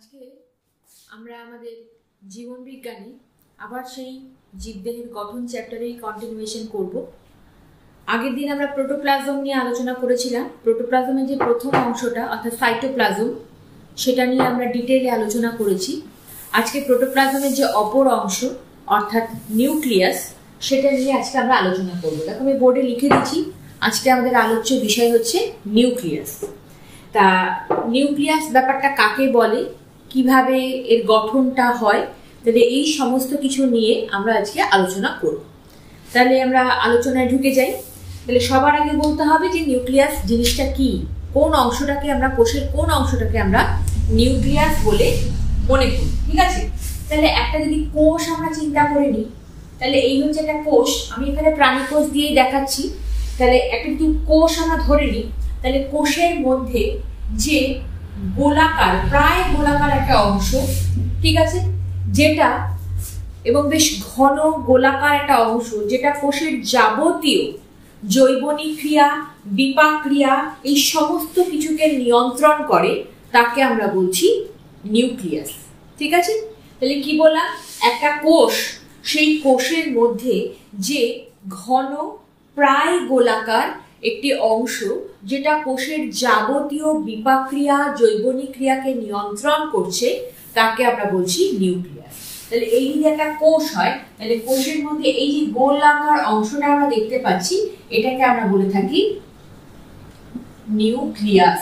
আজকে আমরা আমাদের জীবন বিজ্ঞানে আবার সেই জীবদেহের গঠন চ্যাপ্টারেই কন্টিনিউয়েশন করব। আগের দিন আমরা প্রোটোপ্লাজম নিয়ে আলোচনা করেছিলাম। প্রোটোপ্লাজমের যে প্রথম অংশটা, অর্থাৎ সাইটোপ্লাজম সেটা নিয়ে আমরা ডিটেলে আলোচনা করেছি। আজকে প্রোটোপ্লাজমের যে অপর অংশ, অর্থাৎ নিউক্লিয়াস সেটা নিয়ে আজকে আমরা আলোচনা করব। দেখো আমি বোর্ডে লিখে দিচ্ছি, আজকে আমাদের আলোচ্য বিষয় হচ্ছে নিউক্লিয়াস তা নিউক্লিয়াস ব্যাপারটা কাকে বলে? কীভাবে এর গঠনটা হয়, তাহলে এই সমস্ত কিছু নিয়ে আমরা আজকে আলোচনা করব। তাহলে আমরা আলোচনায় ঢুকে যাই। তাহলে সবার আগে বলতে হবে যে নিউক্লিয়াস জিনিসটা কি? কোন অংশটাকে আমরা কোষের কোন অংশটাকে আমরা নিউক্লিয়াস বলে মনে করি, ঠিক আছে? তাহলে একটা যদি কোষ আমরা চিন্তা করে নিই, তাহলে এই হচ্ছে একটা কোষ, আমি এখানে প্রাণী কোষ দিয়েই দেখাচ্ছি। তাহলে একটা যদি কোষ আমরা ধরে নিই, তাহলে কোষের মধ্যে যে গোলাকার, প্রায় গোলাকার একটা অংশ, ঠিক আছে? যেটা, এবং বেশ ঘন গোলাকার একটা অংশ, যেটা কোষের যাবতীয় জৈবনিক ক্রিয়া বিপাক ক্রিয়া এই সমস্ত কিছুকে নিয়ন্ত্রণ করে, তাকে আমরা বলছি নিউক্লিয়াস, ঠিক আছে? তাহলে কি বললাম? একটা কোষ, সেই কোষের মধ্যে যে ঘন, প্রায় গোলাকার একটি অংশ যেটা কোষের যাবতীয় বিপাক ক্রিয়া জৈবনিক ক্রিয়াকে নিয়ন্ত্রণ করছে, তাকে আমরা বলছি নিউক্লিয়াস তাহলে এই যদি একটা কোষ হয়, তাহলে কোষের মধ্যে এই যে গোলাকার অংশটা আমরা দেখতে পাচ্ছি, এটাকে আমরা বলে থাকি নিউক্লিয়াস।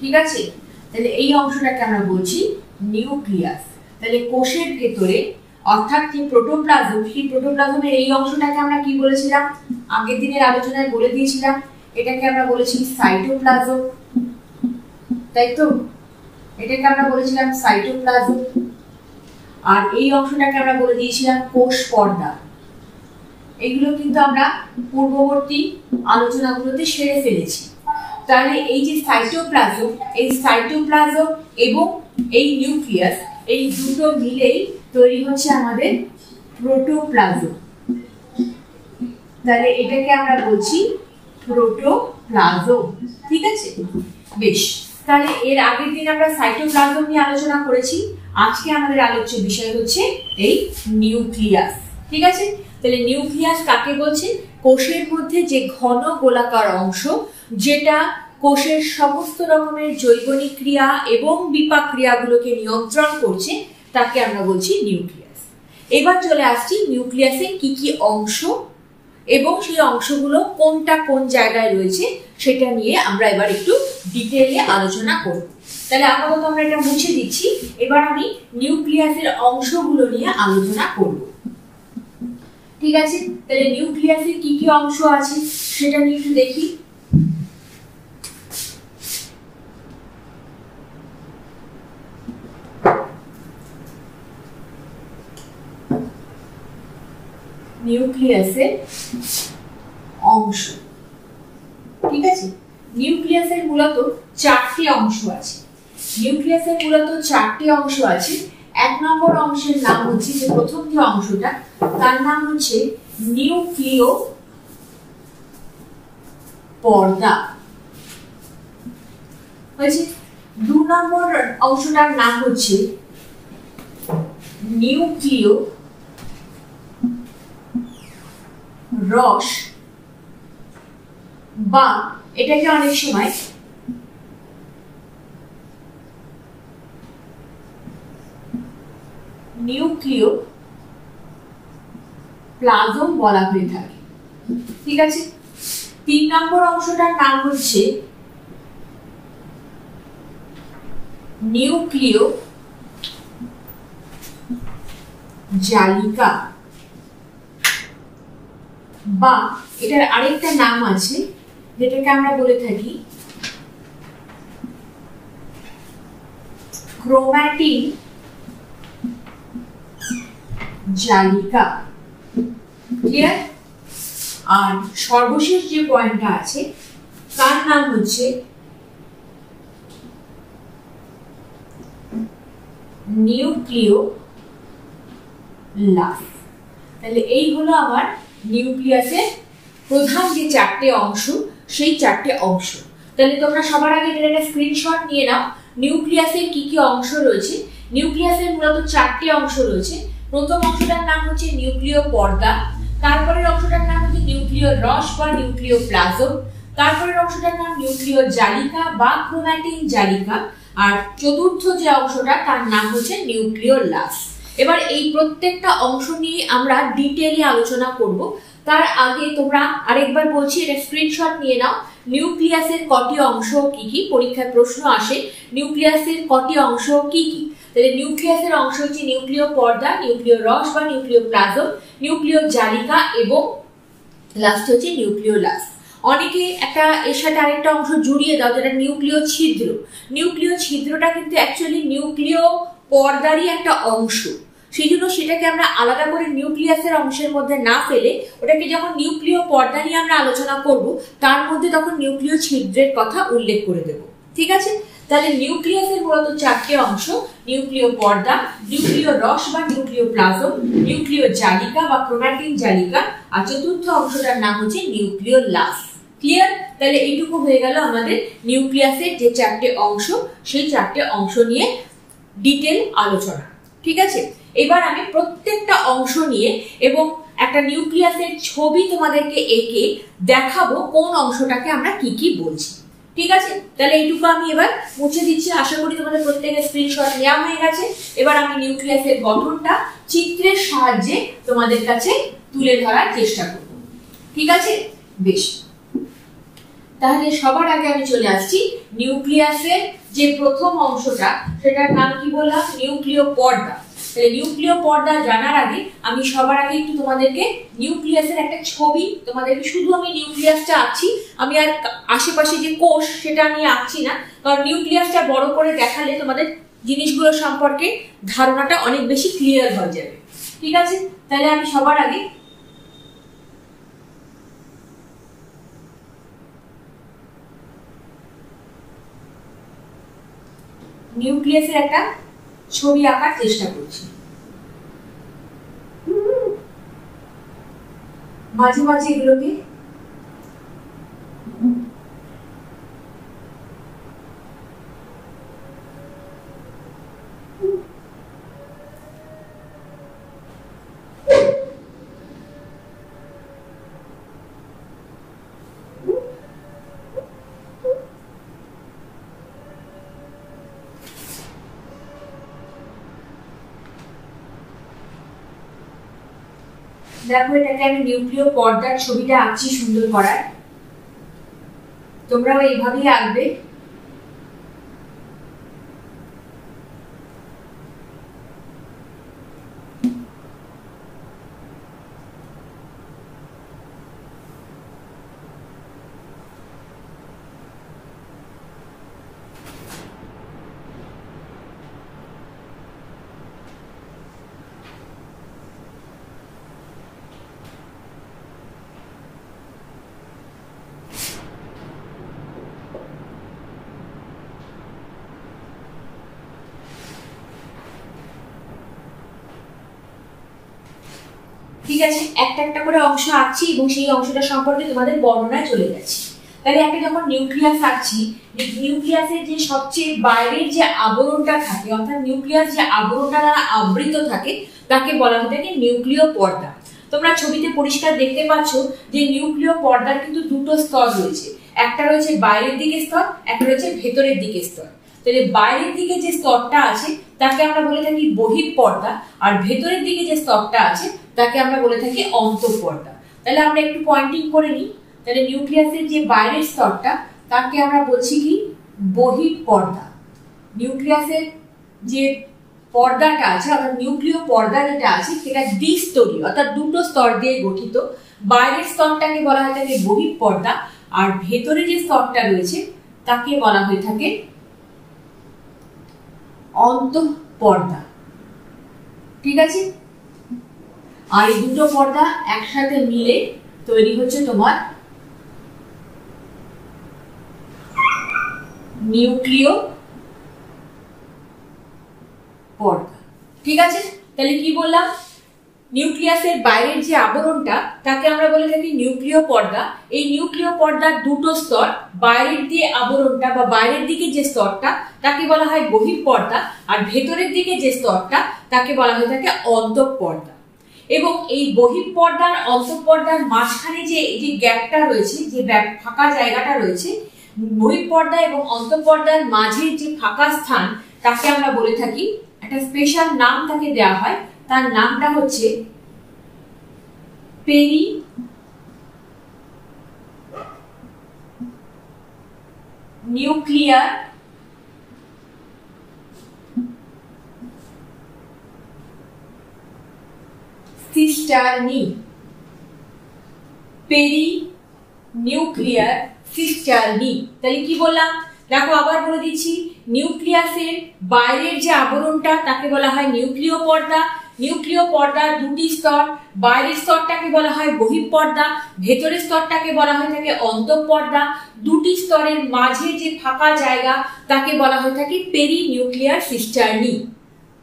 ঠিক আছে? তাহলে এই অংশটাকে আমরা বলছি নিউক্লিয়াস। তাহলে কোষের ভেতরে, অর্থাৎ যে প্রোটোপ্লাজম, সেই প্রোটোপ্লাজমের এই অংশটাকে আমরা কি বলেছিলাম? আগের দিনের আলোচনায় বলে দিয়েছিলাম। এটাকে আমরা বলেছি সাইটোপ্লাজম তাই তো? এটাকে আমরা বলেছিলাম সাইটোপ্লাজম আর এই অংশটাকে আমরা বলে দিয়েছিলাম কোষ পর্দা। এগুলো কিন্তু আমরা পূর্ববর্তী আলোচনাগুলোতে সেরে ফেলেছি। তাহলে এই যে সাইটোপ্লাজম এই সাইটোপ্লাজম এবং এই নিউক্লিয়াস এই দুটো মিলেই তৈরি হচ্ছে আমাদের প্রোটোপ্লাজম তাহলে এটাকে আমরা বলছি প্রোটোপ্লাজম ঠিক আছে? বেশ, তাহলে এর আগের দিন আমরা সাইটোপ্লাজম নিয়ে আলোচনা করেছি। আজকে আমাদের আলোচ্য বিষয় হচ্ছে এই নিউক্লিয়াস, ঠিক আছে? তাহলে নিউক্লিয়াস কাকে বলছে? কোষের মধ্যে যে ঘন গোলাকার অংশ, যেটা কোষের সমস্ত রকমের জৈবনিক ক্রিয়া এবং বিপাক ক্রিয়াগুলোকে নিয়ন্ত্রণ করছে, তাকে আমরা বলছি নিউক্লিয়াস। এবার চলে আসছি নিউক্লিয়াসের কি কি অংশ এবং সেই অংশগুলো কোনটা কোন জায়গায় রয়েছে সেটা নিয়ে আমরা এবার একটু ডিটেলে আলোচনা করব। তাহলে আপাতত আমরা এটা মুছে দিচ্ছি। এবার আমি নিউক্লিয়াসের অংশগুলো নিয়ে আলোচনা করব। ঠিক আছে? তাহলে নিউক্লিয়াসের কি কি অংশ আছে সেটা নিয়ে একটু দেখি। নিউক্লিয়াসের অংশ। ঠিক আছে? নিউক্লিয়াসের মূলত চারটি অংশ আছে। নিউক্লিয়াসের মূলত চারটি অংশ আছে। এক নম্বর অংশের নাম হচ্ছে যে প্রথম যে অংশটা, তার নাম হচ্ছে নিউক্লিয় পর্দা হয়েছে? দু নম্বর অংশটার নাম হচ্ছে নিউক্লিয় রস বা এটাকে অনেক সময় নিউক্লিয় প্লাজম বলা হয়ে থাকে। ঠিক আছে? তিন নম্বর অংশটার নাম হচ্ছে নিউক্লিয় জালিকা। বা এটার আরেকটা নাম আছে, যেটাকে আমরা বলে থাকি ক্রোম্যাটিন জালিকা। ক্লিয়ার আর সর্বশেষ যে পয়েন্টটা আছে, তার নাম হচ্ছে নিউক্লিও লাফ তাহলে এই হলো আমার নিউক্লিয়াসের প্রধান যে চারটে অংশ, সেই চারটে অংশ। তাহলে তোমরা সবার আগে এটা একটা স্ক্রিনশট নিয়ে নাও, নিউক্লিয়াসের কি কি অংশ রয়েছে। নিউক্লিয়াসের মূলত চারটে অংশ রয়েছে। প্রথম অংশটার নাম হচ্ছে নিউক্লিয় পর্দা, তারপরের অংশটার নাম হচ্ছে নিউক্লিয় রস বা নিউক্লিয় প্লাজম, তারপরের অংশটার নাম নিউক্লিয় জালিকা বা ক্রোম্যাটিন জালিকা, আর চতুর্থ যে অংশটা, তার নাম হচ্ছে নিউক্লিয় লাস। এবার এই প্রত্যেকটা অংশ নিয়ে আমরা ডিটেলে আলোচনা করব। তার আগে তোমরা আরেকবার বলছি, এটা স্ক্রিনশট নিয়ে নাও। নিউক্লিয়াসের কটি অংশ কি কি? পরীক্ষায় প্রশ্ন আসে নিউক্লিয়াসের কটি অংশ কি কি? তাহলে নিউক্লিয়াসের অংশ হচ্ছে নিউক্লিয় পর্দা নিউক্লিয় রস বা নিউক্লিয় প্লাজম নিউক্লিয় জালিকা এবং লাস্ট হচ্ছে নিউক্লিয় লাস অনেকে একটা এর সাথে আরেকটা অংশ জুড়িয়ে দাও, যেটা নিউক্লিয় ছিদ্র। নিউক্লিয় ছিদ্রটা কিন্তু অ্যাকচুয়ালি নিউক্লিয় পর্দারই একটা অংশ। সেই জন্য সেটাকে আমরা আলাদা করে নিউক্লিয়াসের অংশের মধ্যে না ফেলে ওটাকে যখন নিউক্লিয় পর্দা নিয়ে আমরা আলোচনা করব, তার মধ্যে তখন নিউক্লিয় ছিদ্রের কথা উল্লেখ করে দেব। ঠিক আছে? তাহলে নিউক্লিয়াসের মূলত চারটে অংশ, নিউক্লিয় পর্দা, নিউক্লিয় রস বা নিউক্লিয় প্লাজম, নিউক্লিয় জালিকা বা ক্রোম্যাটিন জালিকা, আর চতুর্থ অংশটার নাম হচ্ছে নিউক্লিয় লাস। ক্লিয়ার তাহলে এইটুকু হয়ে গেল আমাদের নিউক্লিয়াসের যে চারটে অংশ, সেই চারটে অংশ নিয়ে ডিটেল আলোচনা। ঠিক আছে? এবার আমি প্রত্যেকটা অংশ নিয়ে এবং একটা নিউক্লিয়াসের ছবি তোমাদেরকে এঁকে দেখাবো কোন অংশটাকে আমরা কি কি বলছি। ঠিক আছে? তাহলে এইটুকু আমি এবার মুছে দিচ্ছি। আশা করি তোমাদের প্রত্যেকের স্ক্রিনশট নেওয়া হয়ে গেছে। এবার আমি নিউক্লিয়াসের গঠনটা চিত্রের সাহায্যে তোমাদের কাছে তুলে ধরার চেষ্টা করব। ঠিক আছে? বেশ। তাহলে সবার আগে আমি চলে আসছি নিউক্লিয়াসের যে প্রথম অংশটা, সেটার নাম কি বললাম? নিউক্লিয় পর্দা তাহলে নিউক্লিয় পর্দা জানার আগে আমি সবার আগে একটু তোমাদেরকে নিউক্লিয়াসের একটা ছবি তোমাদেরকে শুধু আমি নিউক্লিয়াসটা আঁকছি। আমি আর আশেপাশে যে কোষ সেটা আমি আঁকছি না। কারণ নিউক্লিয়াসটা বড় করে দেখালে তোমাদের জিনিসগুলো সম্পর্কে ধারণাটা অনেক বেশি ক্লিয়ার হয়ে যাবে। ঠিক আছে? তাহলে আমি সবার আগে নিউক্লিয়াসের একটা ছবি আঁকার চেষ্টা করছি। মাঝে মাঝে এগুলোকে দেখো এটাকে আমি নিউক্লিয় পর্দার ছবিটা আঁকছি সুন্দর করার। তোমরাও এইভাবেই আঁকবে। ঠিক আছে? একটা একটা করে অংশ আঁকছি এবং সেই অংশটা সম্পর্কে তোমাদের বর্ণনায় চলে যাচ্ছি। তাহলে একটা যখন নিউক্লিয়াস আঁকছি নিউক্লিয়াসের যে সবচেয়ে বাইরের যে আবরণটা থাকে, অর্থাৎ নিউক্লিয়াস যে আবরণটা দ্বারা আবৃত থাকে, তাকে বলা হয়ে থাকে নিউক্লিয় পর্দা। তোমরা ছবিতে পরিষ্কার দেখতে পাচ্ছ যে নিউক্লিয় পর্দার কিন্তু দুটো স্তর রয়েছে। একটা রয়েছে বাইরের দিকে স্তর, একটা রয়েছে ভেতরের দিকে স্তর। তাহলে বাইরের দিকে যে স্তরটা আছে, তাকে আমরা বলে থাকি বহির পর্দা আর ভেতরের দিকে যে স্তরটা আছে তাকে আমরা বলে থাকি অন্তঃপর্দা। তাহলে আমরা একটু পয়েন্টিং করে নিই। তাহলে নিউক্লিয়াসের যে বাইরের স্তরটা, তাকে আমরা বলছি কি? বহির পর্দা নিউক্লিয়াসের যে পর্দাটা আছে, অর্থাৎ নিউক্লিয় পর্দা যেটা আছে, সেটা দ্বিস্তরীয়, অর্থাৎ দুটো স্তর দিয়ে গঠিত। বাইরের স্তরটাকে বলা হয় থাকে বহির পর্দা আর ভেতরে যে স্তরটা রয়েছে, তাকে বলা হয়ে থাকে অন্তঃপর্দা। ঠিক আছে? আর এই দুটো পর্দা একসাথে মিলে তৈরি হচ্ছে তোমার নিউক্লিয় পর্দা। ঠিক আছে? তাহলে কি বললাম? নিউক্লিয়াসের বাইরের যে আবরণটা, তাকে আমরা বলে থাকি নিউক্লিয় পর্দা। এই নিউক্লিয় পর্দার দুটো স্তর, বাইরের দিয়ে আবরণটা বা বাইরের দিকে যে স্তরটা, তাকে বলা হয় বহির পর্দা আর ভেতরের দিকে যে স্তরটা, তাকে বলা হয়ে থাকে অন্তঃপর্দা। এবং এই বহিঃপর্দার অন্তঃপর্দার মাঝখানে যে যে গ্যাপটা রয়েছে, যে ফাঁকা জায়গাটা রয়েছে বহিঃপর্দা এবং অন্তঃপর্দার মাঝের যে ফাঁকা স্থান, তাকে আমরা বলে থাকি। একটা স্পেশাল নাম তাকে দেওয়া হয়। তার নামটা হচ্ছে peri nuclear cisternae. Peri nuclear cisternae. তাহলে কি বললাম? দেখো আবার বলে দিচ্ছি, নিউক্লিয়াসের বাইরের যে আবরণটা, তাকে বলা হয় নিউক্লিয় পর্দা। নিউক্লিয় পর্দার দুটি স্তর, বাইরের স্তরটাকে বলা হয় বহিঃপর্দা, ভেতরের স্তরটাকে বলা হয়ে থাকে অন্তঃপর্দা। দুটি স্তরের মাঝে যে ফাঁকা জায়গা, তাকে বলা হয়ে থাকে পেরি নিউক্লিয়ার সিস্টারনি।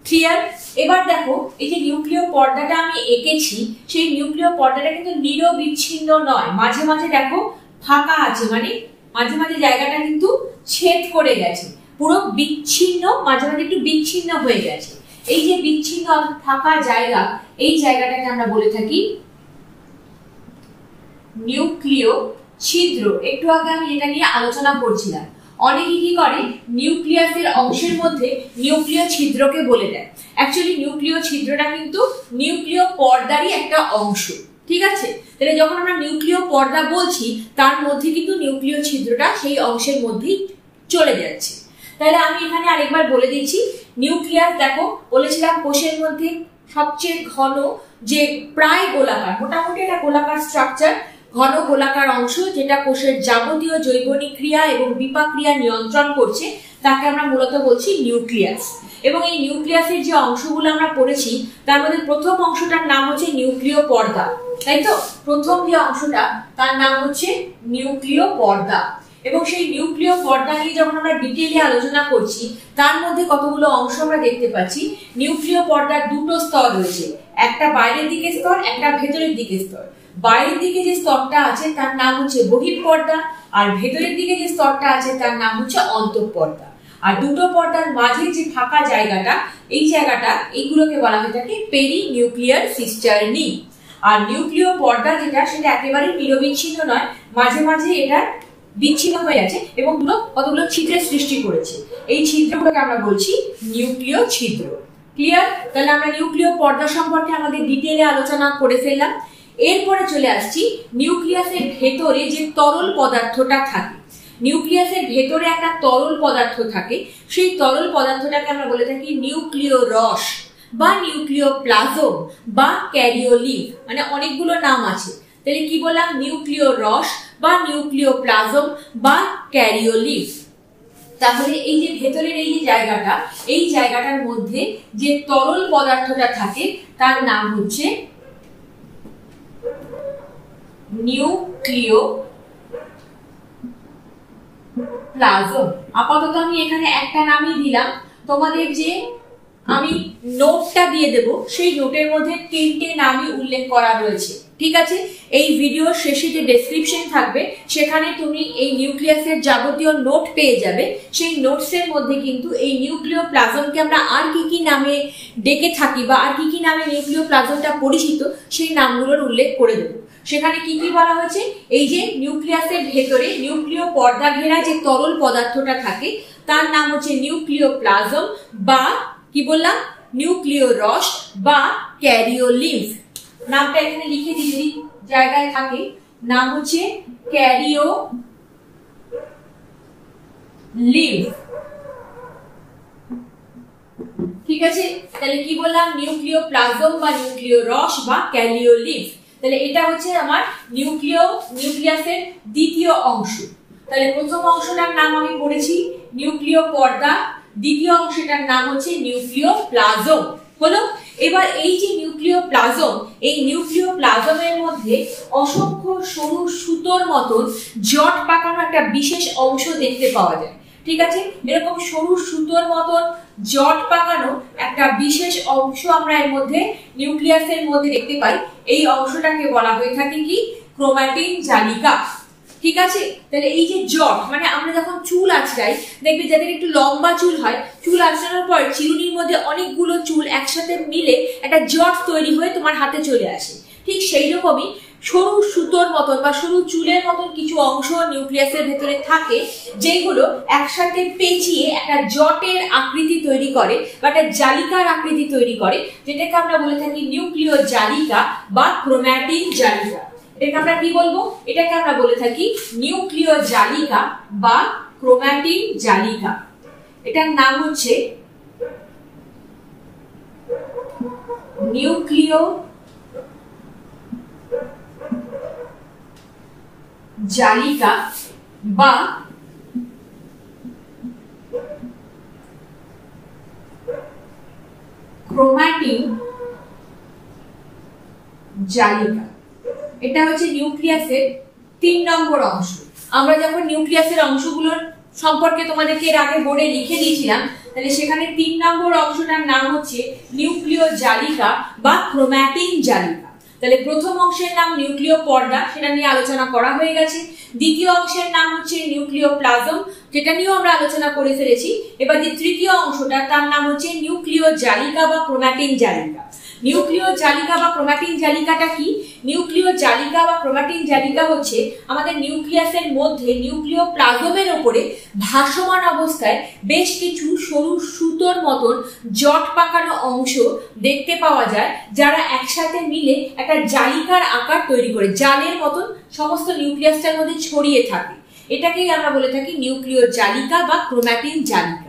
ক্লিয়ার এবার দেখো, এই যে নিউক্লিয় পর্দাটা আমি এঁকেছি, সেই নিউক্লিয় পর্দাটা কিন্তু নিরবিচ্ছিন্ন নয়। মাঝে মাঝে দেখো, ফাঁকা আছে মানে মাঝে মাঝে জায়গাটা কিন্তু ছেদ করে গেছে। পুরো বিচ্ছিন্ন, মাঝে মাঝে একটু বিচ্ছিন্ন হয়ে গেছে। এই যে বিচ্ছিন্ন ফাঁকা জায়গা, এই জায়গাটাকে আমরা বলে থাকি নিউক্লিয় ছিদ্র একটু আগে আমি এটা নিয়ে আলোচনা করছিলাম। অনেকে কি করে? নিউক্লিয়াসের অংশের মধ্যে নিউক্লিয় ছিদ্রকে বলে দেয়। অ্যাকচুয়ালি নিউক্লিয় ছিদ্রটা কিন্তু নিউক্লিয় পর্দারই একটা অংশ। ঠিক আছে? তাহলে যখন আমরা নিউক্লিয় পর্দা বলছি, তার মধ্যে কিন্তু নিউক্লিয় ছিদ্রটা সেই অংশের মধ্যেই চলে যাচ্ছে। তাহলে আমি এখানে আরেকবার বলে দিচ্ছি, নিউক্লিয়াস দেখো, বলেছিলাম কোষের মধ্যে সবচেয়ে ঘন যে প্রায় গোলাকার, মোটামুটি একটা গোলাকার স্ট্রাকচার ঘন গোলাকার অংশ যেটা কোষের যাবতীয় জৈবনিক ক্রিয়া এবং বিপাক ক্রিয়া নিয়ন্ত্রণ করছে, তাকে আমরা মূলত বলছি নিউক্লিয়াস। এবং এই নিউক্লিয়াসের যে অংশগুলো আমরা পড়েছি, তার মধ্যে প্রথম অংশটার নাম হচ্ছে নিউক্লিয় পর্দা। তাই তো? প্রথম যে অংশটা, তার নাম হচ্ছে নিউক্লিয় পর্দা। এবং সেই নিউক্লিয় পর্দা নিয়ে যখন আমরা ডিটেলে আলোচনা করছি, তার মধ্যে কতগুলো অংশ আমরা দেখতে পাচ্ছি। নিউক্লিয় পর্দার দুটো স্তর রয়েছে। একটা বাইরের দিকে স্তর, একটা ভেতরের দিকে স্তর। বাইরের দিকে যে স্তরটা আছে, তার নাম হচ্ছে বহিঃপর্দা, আর ভেতরের দিকে যে স্তরটা আছে, তার নাম হচ্ছে অন্তঃপর্দা। আর দুটো পর্দার মাঝে যে ফাঁকা জায়গাটা, এই জায়গাটা, এইগুলোকে বলা হয়ে থাকে পেরি নিউক্লিয়ার সিস্টারনি। আর নিউক্লিয় পর্দা যেটা, সেটা একেবারে নিরবিচ্ছিন্ন নয়, মাঝে মাঝে এটা বিচ্ছিন্ন হয়ে আছে এবং দুটো কতগুলো ছিদ্রের সৃষ্টি করেছে। এই ছিদ্রগুলোকে আমরা বলছি নিউক্লিয় ছিদ্র। ক্লিয়ার তাহলে আমরা নিউক্লিয় পর্দা সম্পর্কে আমাদের ডিটেলে আলোচনা করে ফেললাম। এরপরে চলে আসছি নিউক্লিয়াসের ভেতরে যে তরল পদার্থটা থাকে। নিউক্লিয়াসের ভেতরে একটা তরল পদার্থ থাকে। সেই তরল পদার্থটাকে আমরা বলে থাকি নিউক্লিয় রস বা নিউক্লিয় প্লাজম বা ক্যারিওলিভ মানে অনেকগুলো নাম আছে। তাহলে কি বললাম? নিউক্লিয় রস বা নিউক্লিয় প্লাজম বা ক্যারিওলিভ তাহলে এই যে ভেতরের এই যে জায়গাটা, এই জায়গাটার মধ্যে যে তরল পদার্থটা থাকে, তার নাম হচ্ছে নিউক্লিয় প্লাজম আপাতত আমি এখানে একটা নামই দিলাম। তোমাদের যে আমি নোটটা দিয়ে দেব, সেই নোটের মধ্যে তিনটে নামই উল্লেখ করা রয়েছে। ঠিক আছে? এই ভিডিওর শেষে যে ডেসক্রিপশন থাকবে, সেখানে তুমি এই নিউক্লিয়াসের যাবতীয় নোট পেয়ে যাবে। সেই নোটসের মধ্যে কিন্তু এই নিউক্লিয় প্লাজমকে আমরা আর কি কি নামে ডেকে থাকি বা আর কি কি নামে নিউক্লিয় প্লাজমটা পরিচিত, সেই নামগুলোর উল্লেখ করে দেবো। সেখানে কি কি বলা হয়েছে? এই যে নিউক্লিয়াসের ভেতরে নিউক্লিয় পর্দা ঘেরা যে তরল পদার্থটা থাকে, তার নাম হচ্ছে নিউক্লিয় প্লাজম বা কি বললাম? নিউক্লিয় রস বা ক্যারিওলিভ নামটা এখানে লিখে দিয়েছি জায়গায় থাকে। নাম হচ্ছে ক্যারিও লিভ। ঠিক আছে? তাহলে কি বললাম? প্লাজম বা রস বা ক্যারিওলিভ তাহলে এটা হচ্ছে আমার নিউক্লিয়, নিউক্লিয়াসের দ্বিতীয় অংশ। তাহলে প্রথম অংশটার নাম আমি পড়েছি নিউক্লিয় পর্দা দ্বিতীয় অংশটার নাম হচ্ছে নিউক্লিয় প্লাজম হলো, এবার এই যে নিউক্লিয় প্লাজম এই নিউক্লিওপ্লাজমের মধ্যে অসংখ্য সরু সুতোর মতন জট পাকানো একটা বিশেষ অংশ দেখতে পাওয়া যায়। ঠিক আছে? এরকম সরু সুতোর মতন জট পাকানো একটা বিশেষ অংশ আমরা এর মধ্যে, নিউক্লিয়াসের মধ্যে দেখতে পাই। এই অংশটাকে বলা হয়ে থাকে কি? ক্রোম্যাটিন জালিকা। ঠিক আছে? তাহলে এই যে জট মানে আমরা যখন চুল আঁচড়াই, দেখবে যাদের একটু লম্বা চুল হয়, চুল আঁচড়ানোর পর চিরুনির মধ্যে অনেকগুলো চুল একসাথে মিলে একটা জট তৈরি হয়ে তোমার হাতে চলে আসে। ঠিক সেই রকমই সরু সুতোর মতন বা সরু চুলের মতন কিছু অংশ নিউক্লিয়াসের ভেতরে থাকে যেগুলো একসাথে পেঁচিয়ে একটা জটের আকৃতি তৈরি করে বা একটা জালিকার আকৃতি তৈরি করে, যেটাকে আমরা বলে থাকি নিউক্লিয় জালিকা বা ক্রোম্যাটিন জালিকা। এটাকে আমরা কি বলব? এটাকে আমরা বলে থাকি নিউক্লিয় জালিকা বা ক্রোম্যাটিন জালিকা। এটার নাম হচ্ছে নিউক্লিয় জালিকা বা ক্রোম্যাটিন জালিকা। এটা হচ্ছে নিউক্লিয়াসের তিন নম্বর অংশ। আমরা যখন নিউক্লিয়াসের অংশগুলোর সম্পর্কে তোমাদেরকে এর আগে বোর্ডে লিখে দিয়েছিলাম, তাহলে সেখানে তিন নম্বর অংশটার নাম হচ্ছে নিউক্লিয় জালিকা বা ক্রোম্যাটিন জালিকা। তাহলে প্রথম অংশের নাম নিউক্লিয় পর্দা, সেটা নিয়ে আলোচনা করা হয়ে গেছে। দ্বিতীয় অংশের নাম হচ্ছে নিউক্লিয় প্লাজম, যেটা নিয়েও আমরা আলোচনা করে ফেলেছি। এবার যে তৃতীয় অংশটা, তার নাম হচ্ছে নিউক্লিয় জালিকা বা ক্রোম্যাটিন জালিকা। নিউক্লিয় জালিকা বা ক্রোম্যাটিন জালিকাটা কি? নিউক্লিয় জালিকা বা ক্রোম্যাটিন জালিকা হচ্ছে আমাদের নিউক্লিয়াসের মধ্যে নিউক্লিয় প্লাজমের ওপরে ভাসমান অবস্থায় বেশ কিছু সরু সুতোর মতন জট পাকানো অংশ দেখতে পাওয়া যায়, যারা একসাথে মিলে একটা জালিকার আকার তৈরি করে, জালের মতন সমস্ত নিউক্লিয়াসটার মধ্যে ছড়িয়ে থাকে। এটাকেই আমরা বলে থাকি নিউক্লিয় জালিকা বা ক্রোমাটিন জালিকা।